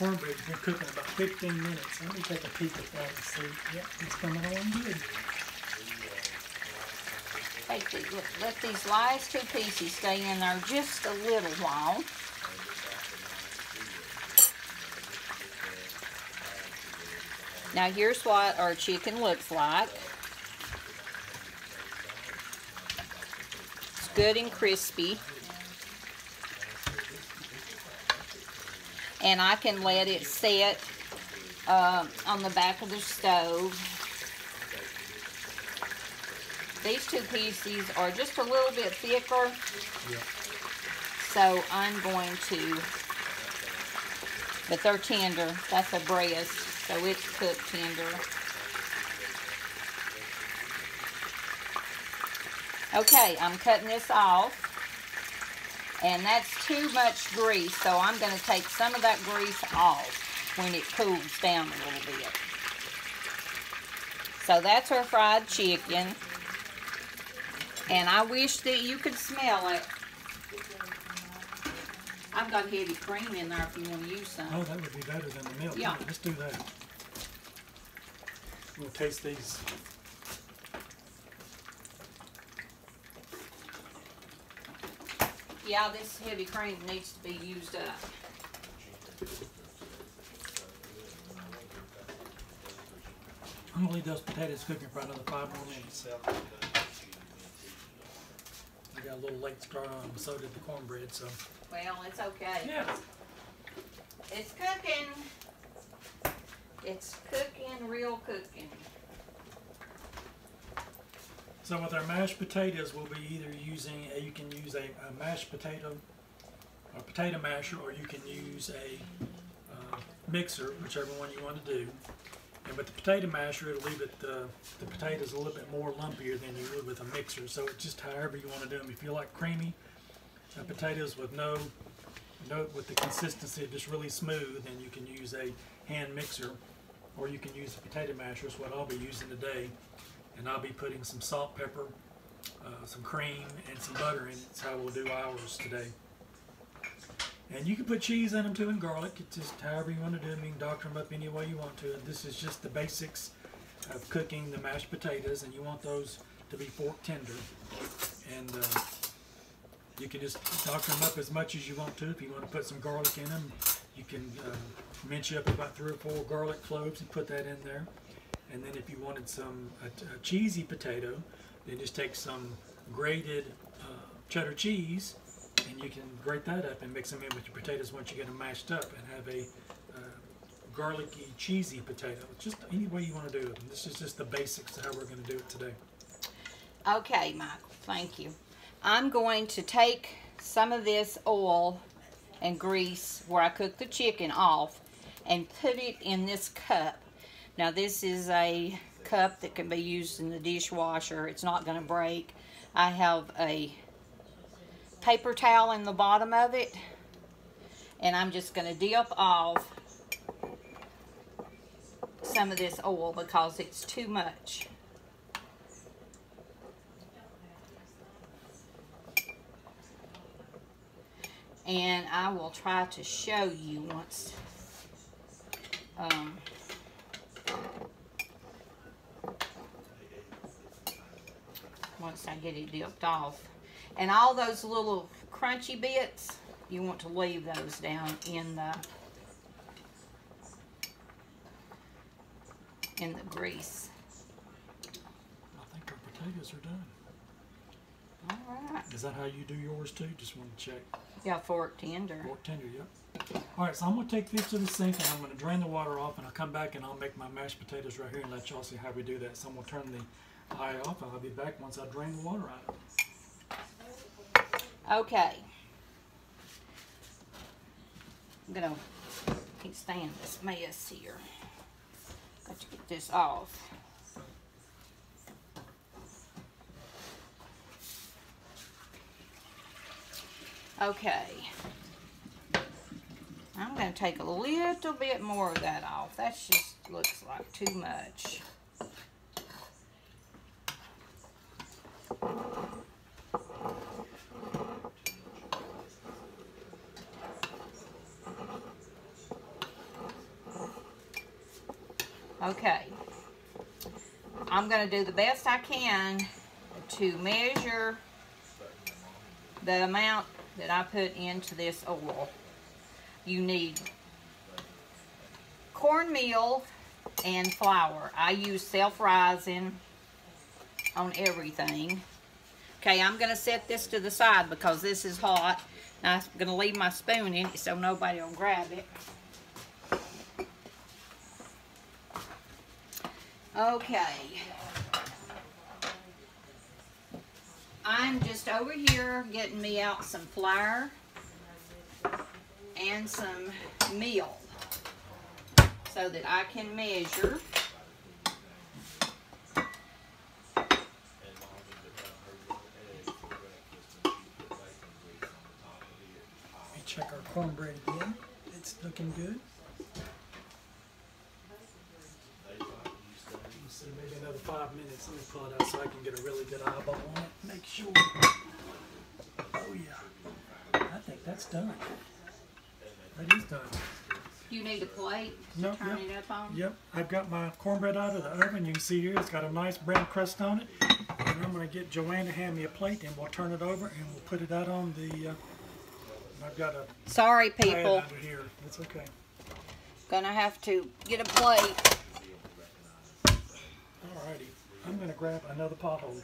cornbread's been cooking about 15 minutes. Let me take a peek at that and see. Yep, it's coming on good. The, let, let these last two pieces stay in there just a little while. Now here's what our chicken looks like. It's good and crispy. And I can let it set uh, on the back of the stove. These two pieces are just a little bit thicker, so I'm going to, but they're tender. That's a breast, so it's cooked tender. Okay, I'm cutting this off. And that's too much grease, so I'm going to take some of that grease off when it cools down a little bit. So that's our fried chicken. And I wish that you could smell it. I've got heavy cream in there if you want to use some. Oh, that would be better than the milk. Yeah. Let's do that. We'll taste these. Yeah, this heavy cream needs to be used up. I'm gonna leave those potatoes cooking for another five more minutes. I got a little late start on them, so did the cornbread, so. Well, it's okay. Yeah. It's cooking. It's cooking, real cooking. So with our mashed potatoes, we'll be either using, a- you can use a, a mashed potato, a potato masher, or you can use a uh, mixer, whichever one you want to do. And with the potato masher, it'll leave it, uh, the potatoes a little bit more lumpier than you would with a mixer. So it's just however you want to do them. If you like creamy uh, potatoes with no, no, with the consistency of just really smooth, then you can use a hand mixer, or you can use a potato masher. Is what I'll be using today and I'll be putting some salt, pepper, uh, some cream, and some butter in. That's how we'll do ours today. And you can put cheese in them too and garlic. It's just however you want to do them. You can doctor them up any way you want to. And this is just the basics of cooking the mashed potatoes, and you want those to be fork tender. And uh, you can just doctor them up as much as you want to. If you want to put some garlic in them, you can uh, mince up about three or four garlic cloves and put that in there. And then if you wanted some a, a cheesy potato, then just take some grated uh, cheddar cheese, and you can grate that up and mix them in with your potatoes once you get them mashed up, and have a uh, garlicky cheesy potato. Just any way you want to do it. This is just the basics of how we're going to do it today. Okay, Michael, thank you. I'm going to take some of this oil and grease where I cooked the chicken off and put it in this cup. Now this is a cup that can be used in the dishwasher. It's not going to break. I have a paper towel in the bottom of it and I'm just going to dip off some of this oil because it's too much. And I will try to show you once um, once I get it dipped off and all those little crunchy bits you want to leave those down in the in the grease I think our potatoes are done. All right Is that how you do yours too? Just want to check. yeah fork tender Fork tender, yep. All right, so I'm gonna take this to the sink and I'm gonna drain the water off and I'll come back and I'll make my mashed potatoes right here and let y'all see how we do that. So I'm gonna turn the eye off and I'll be back once I drain the water out. Okay. I'm gonna keep staying this mess here. Got to get this off. Okay. I'm gonna take a little bit more of that off. That just looks like too much. Okay. I'm going to do the best I can to measure the amount that I put into this oil. You need cornmeal and flour. I use self-rising on everything. Okay, I'm going to set this to the side because this is hot. I'm going to leave my spoon in it so nobody will grab it. Okay. I'm just over here getting me out some flour and some meal so that I can measure. Let me check our cornbread again. It's looking good. Let's see, maybe another five minutes. Let me pull it out so I can get a really good eyeball on it. Make sure. Oh yeah. I think that's done. That is done. You need a plate to No, turn yeah. it up on? Yep, I've got my cornbread out of the oven. You can see here it's got a nice brown crust on it. And I'm going to get JoAnn to hand me a plate and we'll turn it over and we'll put it out on the. Uh, I've got a Sorry, people. under here. It's okay. Gonna have to get a plate. I'm gonna grab another pot holder.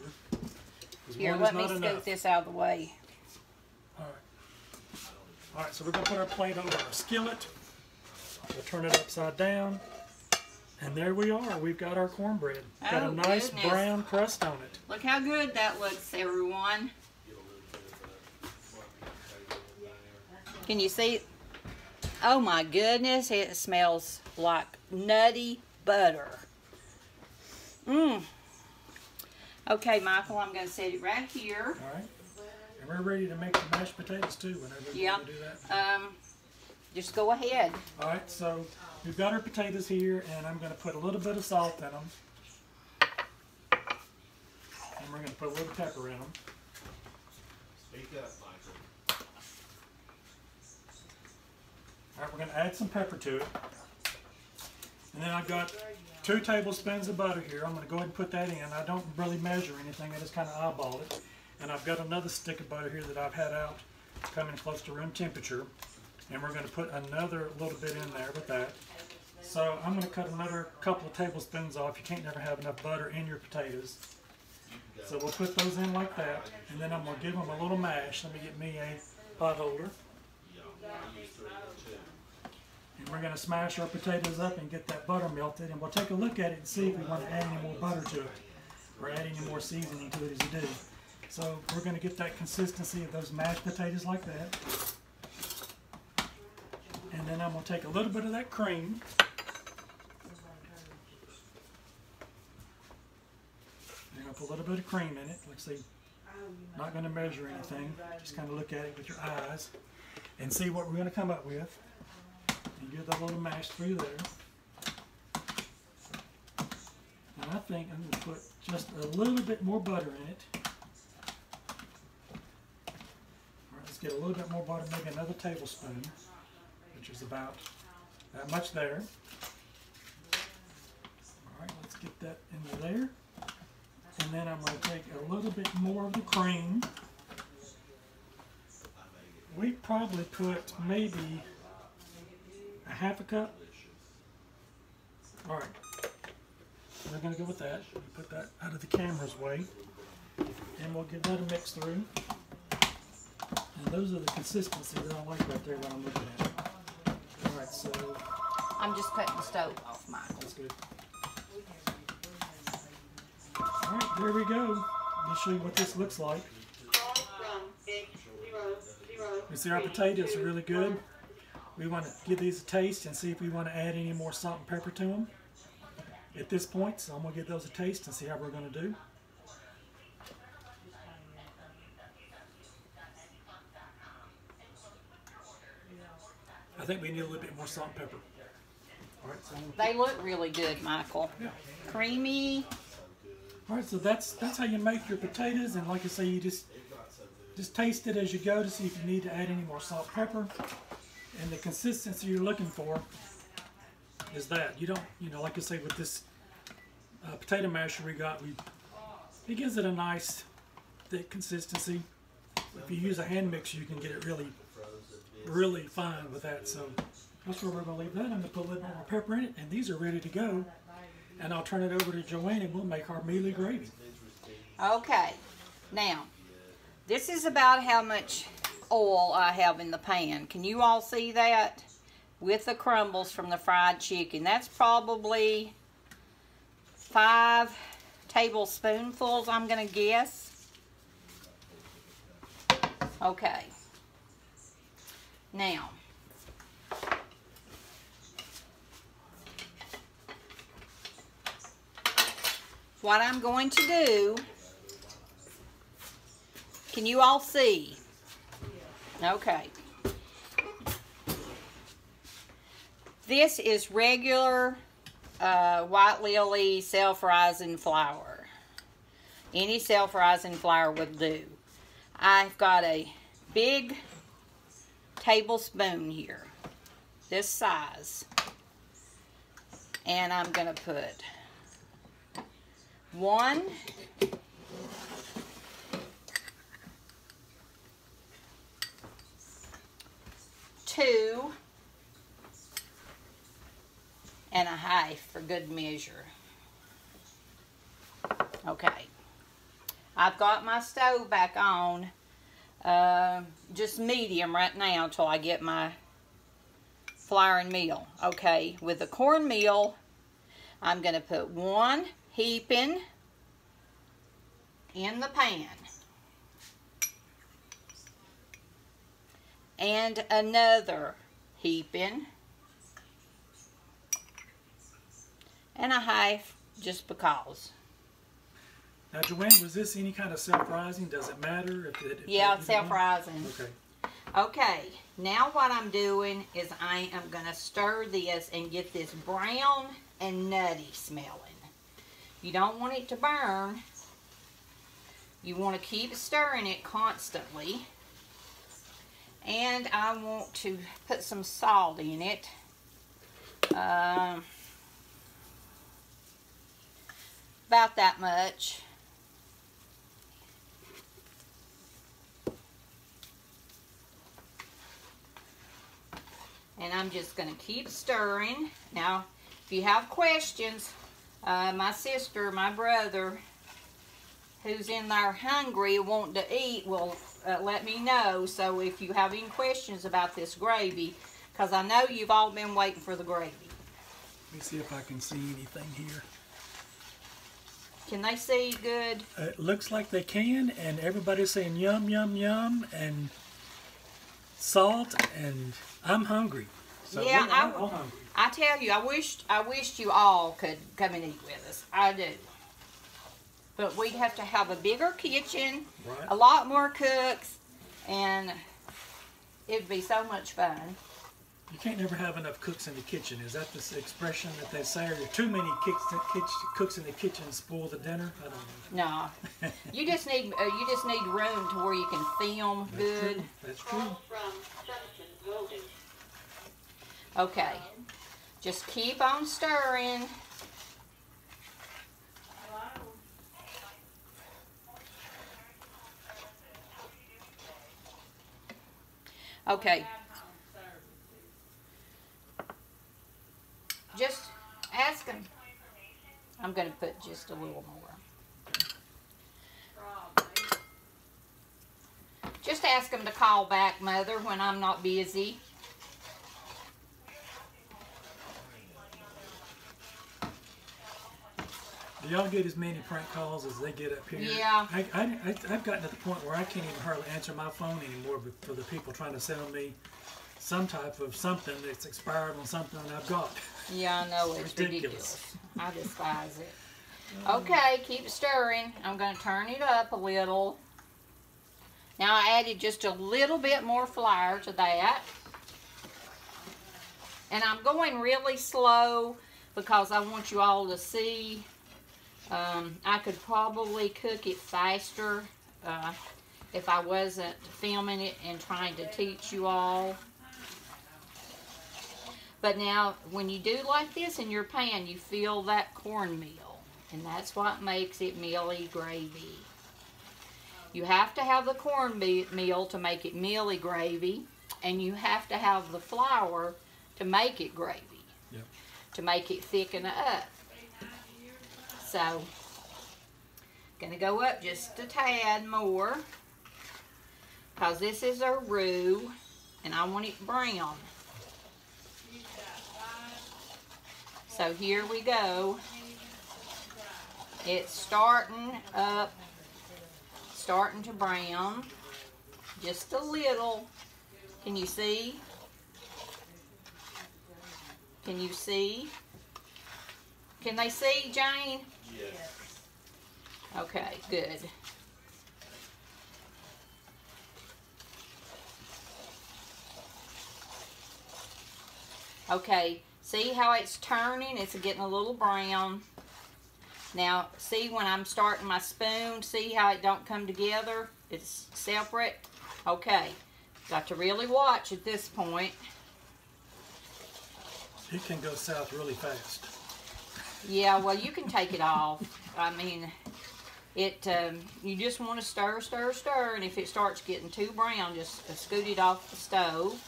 Here, let me scoot enough. this out of the way. Alright. Alright, so we're gonna put our plate over our skillet. We'll turn it upside down. And there we are. We've got our cornbread. Got Oh, a nice goodness. brown crust on it. Look how good that looks, everyone. Can you see? Oh my goodness, it smells like nutty butter. Mmm. Okay, Michael, I'm going to set it right here. Alright? And we're ready to make the mashed potatoes too whenever we Yeah. want to do that. Um, just go ahead. Alright, so we've got our potatoes here and I'm gonna put a little bit of salt in them. And we're gonna put a little pepper in them. Speak up, Michael. Alright, we're gonna add some pepper to it. And then I've got two tablespoons of butter here. I'm gonna go ahead and put that in. I don't really measure anything, I just kinda eyeball it. And I've got another stick of butter here that I've had out coming close to room temperature. And we're gonna put another little bit in there with that. So I'm gonna cut another couple of tablespoons off. You can't never have enough butter in your potatoes. So we'll put those in like that. And then I'm gonna give them a little mash. Let me get me a pot holder. We're gonna smash our potatoes up and get that butter melted, and we'll take a look at it and see if we want to add any more butter to it, or add any more seasoning to it as you do. So we're gonna get that consistency of those mashed potatoes like that. And then I'm gonna take a little bit of that cream. I'm gonna put a little bit of cream in it, Let's see. not gonna measure anything, just kinda look at it with your eyes, and see what we're gonna come up with and get that little mash through there. And I think I'm gonna put just a little bit more butter in it. All right, let's get a little bit more butter, maybe another tablespoon, which is about that much there. All right, let's get that into there. And then I'm gonna take a little bit more of the cream. We probably put maybe half a cup. All right, we're gonna go with that. We Put that out of the camera's way, and we'll give that a mix through. And those are the consistency that I like right there when I'm looking at it. All right, so I'm just cutting the stove off, Michael. that's good. All right, there we go. Let me show you what this looks like. You see our potatoes are really good. We want to give these a taste and see if we want to add any more salt and pepper to them at this point. So I'm going to give those a taste and see how we're going to do. I think we need a little bit more salt and pepper. Right, so They look really good, Michael. yeah. Creamy. All right, so that's that's how you make your potatoes, and like I say, you just just taste it as you go to see if you need to add any more salt, and pepper, and the consistency you're looking for is that you don't, you know, like I say with this uh, potato masher we got, we it gives it a nice thick consistency. If you use a hand mixer, you can get it really, really fine with that. So that's where we're gonna leave that. I'm gonna put a little more pepper in it, and these are ready to go. And I'll turn it over to JoAnn, and we'll make our mealy gravy. Okay, now, this is about how much oil I have in the pan. Can you all see that? With the crumbles from the fried chicken. That's probably five tablespoonfuls, I'm going to guess. Okay. Now, what I'm going to do can you all see? Okay. This is regular uh, white lily self-rising flour. Any self-rising flour would do. I've got a big tablespoon here, this size. And I'm going to put one two and a half for good measure. Okay. I've got my stove back on, uh, just medium right now until I get my flour and meal. Okay, with the cornmeal, I'm going to put one heaping in the pan. And another heaping and a half just because. Now, JoAnn, was this any kind of self-rising? Does it matter? If it, if yeah, it's self-rising. Okay. Okay, now what I'm doing is I am going to stir this and get this brown and nutty smelling. You don't want it to burn. You want to keep stirring it constantly. And I want to put some salt in it. Um, about that much. And I'm just going to keep stirring. Now, if you have questions, uh, my sister, my brother, who's in there hungry, wanting to eat, will uh, let me know. So if you have any questions about this gravy, because I know you've all been waiting for the gravy. Let me see if I can see anything here. Can they see good? Uh, it looks like they can, and everybody's saying yum, yum, yum, and salt, and I'm hungry. So Yeah, I-. I tell you, I wished I wished you all could come and eat with us. I do. But we'd have to have a bigger kitchen, Right. a lot more cooks, and it'd be so much fun. You can't never have enough cooks in the kitchen. Is that this expression that they say? Are there too many cooks, cooks in the kitchen spoil the dinner? I don't know. No, you just need uh, you just need room to where you can film That's good. true. That's true. from Okay, just keep on stirring. Okay. Just ask them. I'm going to put just a little more. Just ask them to call back, Mother, when I'm not busy. Do y'all get as many prank calls as they get up here? Yeah. I, I, I, I've gotten to the point where I can't even hardly answer my phone anymore for the people trying to sell me some type of something that's expired on something I've got. Yeah, I know it's Ridiculous. ridiculous. I despise it. Okay, keep stirring. I'm going to turn it up a little. Now I added just a little bit more flour to that. And I'm going really slow because I want you all to see. Um, I could probably cook it faster uh, if I wasn't filming it and trying to teach you all. But now, when you do like this in your pan, you feel that cornmeal. And that's what makes it mealy gravy. You have to have the cornmeal to make it mealy gravy. And you have to have the flour to make it gravy. Yep. To make it thicken up. So, gonna go up just a tad more. Because this is a roux. And I want it brown. So here we go. It's starting up, starting to brown. Just a little. Can you see? Can you see? Can they see, Jane? Yes. Okay, good. Okay, see how it's turning? It's getting a little brown. Now, see when I'm starting my spoon, see how it don't come together? It's separate. Okay, got to really watch at this point. It can go south really fast. Yeah, well, you can take it off. I mean, it. Um, you just want to stir, stir, stir, and if it starts getting too brown, just uh, scoot it off the stove.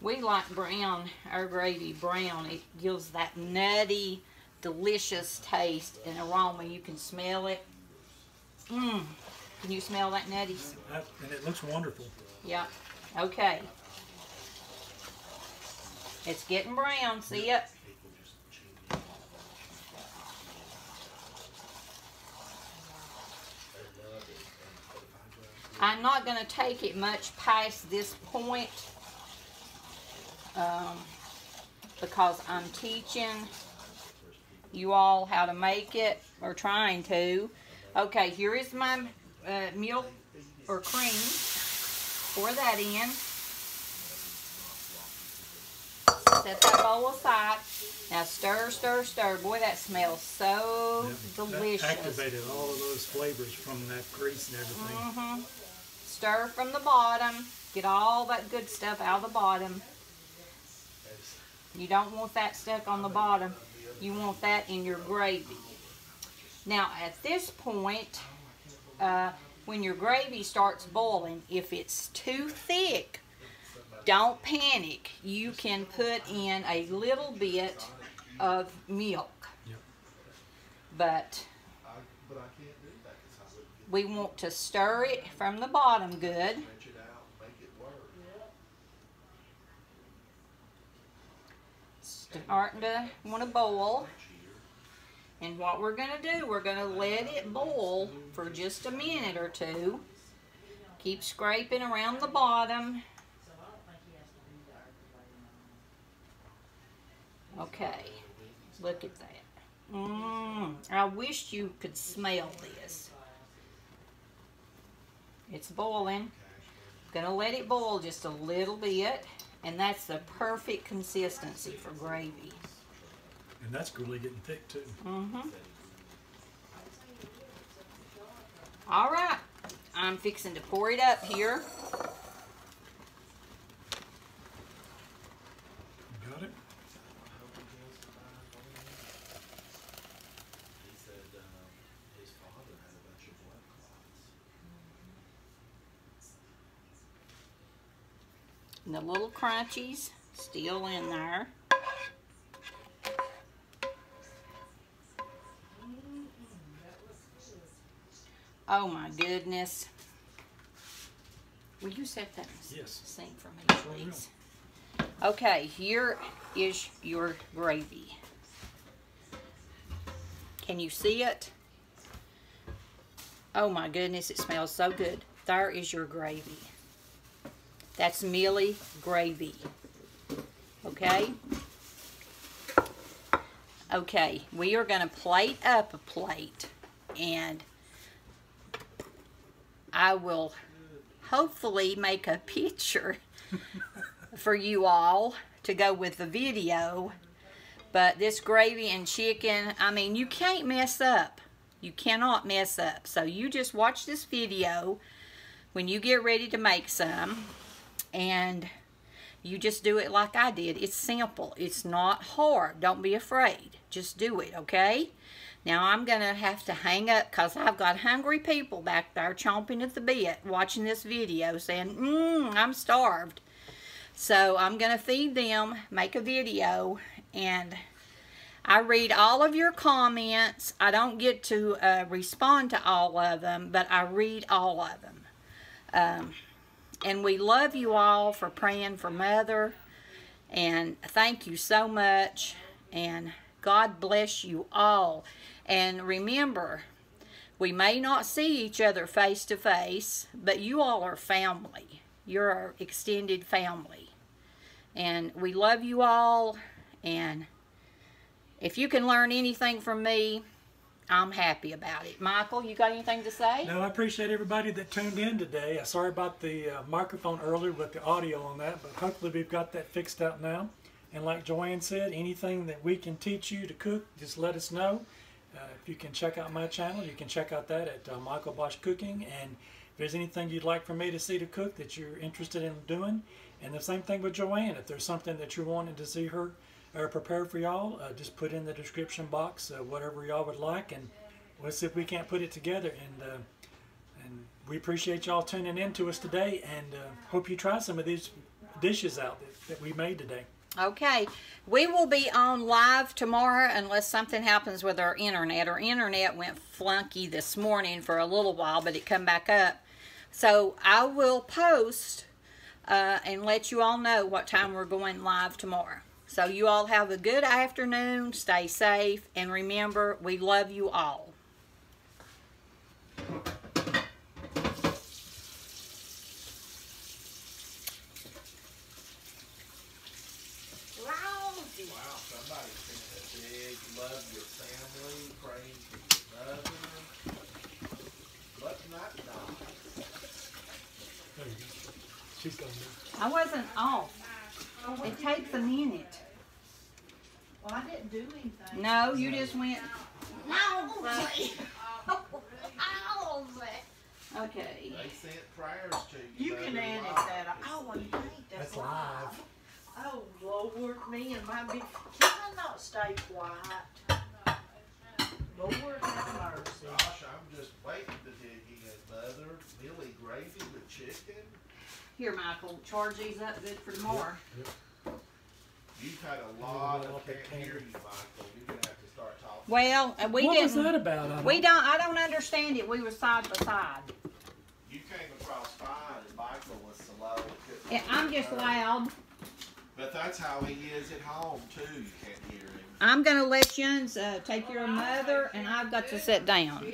We like brown, our gravy brown. It gives that nutty, delicious taste and aroma. You can smell it. Mmm. Can you smell that nutty? And it looks wonderful. Yeah. Okay. It's getting brown. See it? I'm not going to take it much past this point um, because I'm teaching you all how to make it or trying to. Okay, here is my uh, milk or cream. Pour that in. Set that bowl aside. Now stir, stir, stir. Boy, that smells so That delicious. activated all of those flavors from that grease and everything. hmm Stir from the bottom. Get all that good stuff out of the bottom. You don't want that stuck on the bottom. You want that in your gravy. Now, at this point, uh, when your gravy starts boiling, if it's too thick, don't panic. You can put in a little bit of milk. But I, but I can't do that because I wouldn't get we want to stir it from the bottom good. wrench it out, make it work. starting to want to boil. And what we're going to do, we're going to let it boil for just a minute or two. Keep scraping around the bottom. Okay, look at that. Mmm, I wish you could smell this. It's boiling. Gonna let it boil just a little bit. And that's the perfect consistency for gravy. And that's really getting thick too. Mm-hmm. All right, I'm fixing to pour it up here. You got it? He said um, his father had a bunch of blood clots. And the little crunchies still in there. Oh my goodness. Will you set that Yes. sink for me, please? Okay, here is your gravy. Can you see it? Oh my goodness, it smells so good. There is your gravy. That's mealy gravy. Okay? Okay, we are going to plate up a plate and I will hopefully make a picture for you all to go with the video. But this gravy and chicken, I mean, you can't mess up. You cannot mess up. So you just watch this video when you get ready to make some. And You just do it like I did. It's simple. It's not hard. Don't be afraid. Just do it, okay? Now I'm going to have to hang up because I've got hungry people back there chomping at the bit watching this video saying, mmm, I'm starved. So I'm going to feed them, make a video, and I read all of your comments. I don't get to uh, respond to all of them, but I read all of them. Um, and we love you all for praying for Mother. And thank you so much. And God bless you all. And remember, we may not see each other face to face, but you all are family. You're our extended family. And we love you all. And if you can learn anything from me, I'm happy about it. Michael, you got anything to say? No, I appreciate everybody that tuned in today. Sorry about the uh, microphone earlier with the audio on that, but hopefully we've got that fixed out now. And like JoAnn said, anything that we can teach you to cook, just let us know. Uh, if you can check out my channel, you can check out that at uh, Michael Bosch Cooking. And if there's anything you'd like for me to see to cook that you're interested in doing, and the same thing with JoAnn, if there's something that you're wanting to see her uh, prepare for y'all, uh, just put in the description box uh, whatever y'all would like, and we'll see if we can't put it together. And uh, and we appreciate y'all tuning in to us today, and uh, hope you try some of these dishes out that, that we made today. Okay, we will be on live tomorrow unless something happens with our internet. Our internet went flunky this morning for a little while, but it come back up. So I will post uh, and let you all know what time we're going live tomorrow. So you all have a good afternoon, stay safe, and remember, we love you all. Lousy. Wow, somebody sent a big love your family, praying for your mother. Let's not die. There you go. She's gonna be. I wasn't off. It takes a minute. Well, I didn't do anything. No, you just went. No. Okay. They sent prayers to you. You can Mother edit Lot. that. Oh, I think that's That's live. Oh, Lord, me and my big, can I not stay quiet? Lord have mercy. Gosh, I'm just waiting to dig in, Mother. mealy gravy with chicken. Here, Michael, charge these up good for tomorrow. You've had a lot of can't hear you, Michael. You're gonna have to start talking. Well, uh, we what was didn't. that about? I We don't- don't. I don't understand it. We were side by side. You came across fine and Michael was slow. Yeah, I'm just hear. loud. But that's how he is at home too. You can't hear him. I'm gonna let Yuns uh, take your mother, and I've got to sit down.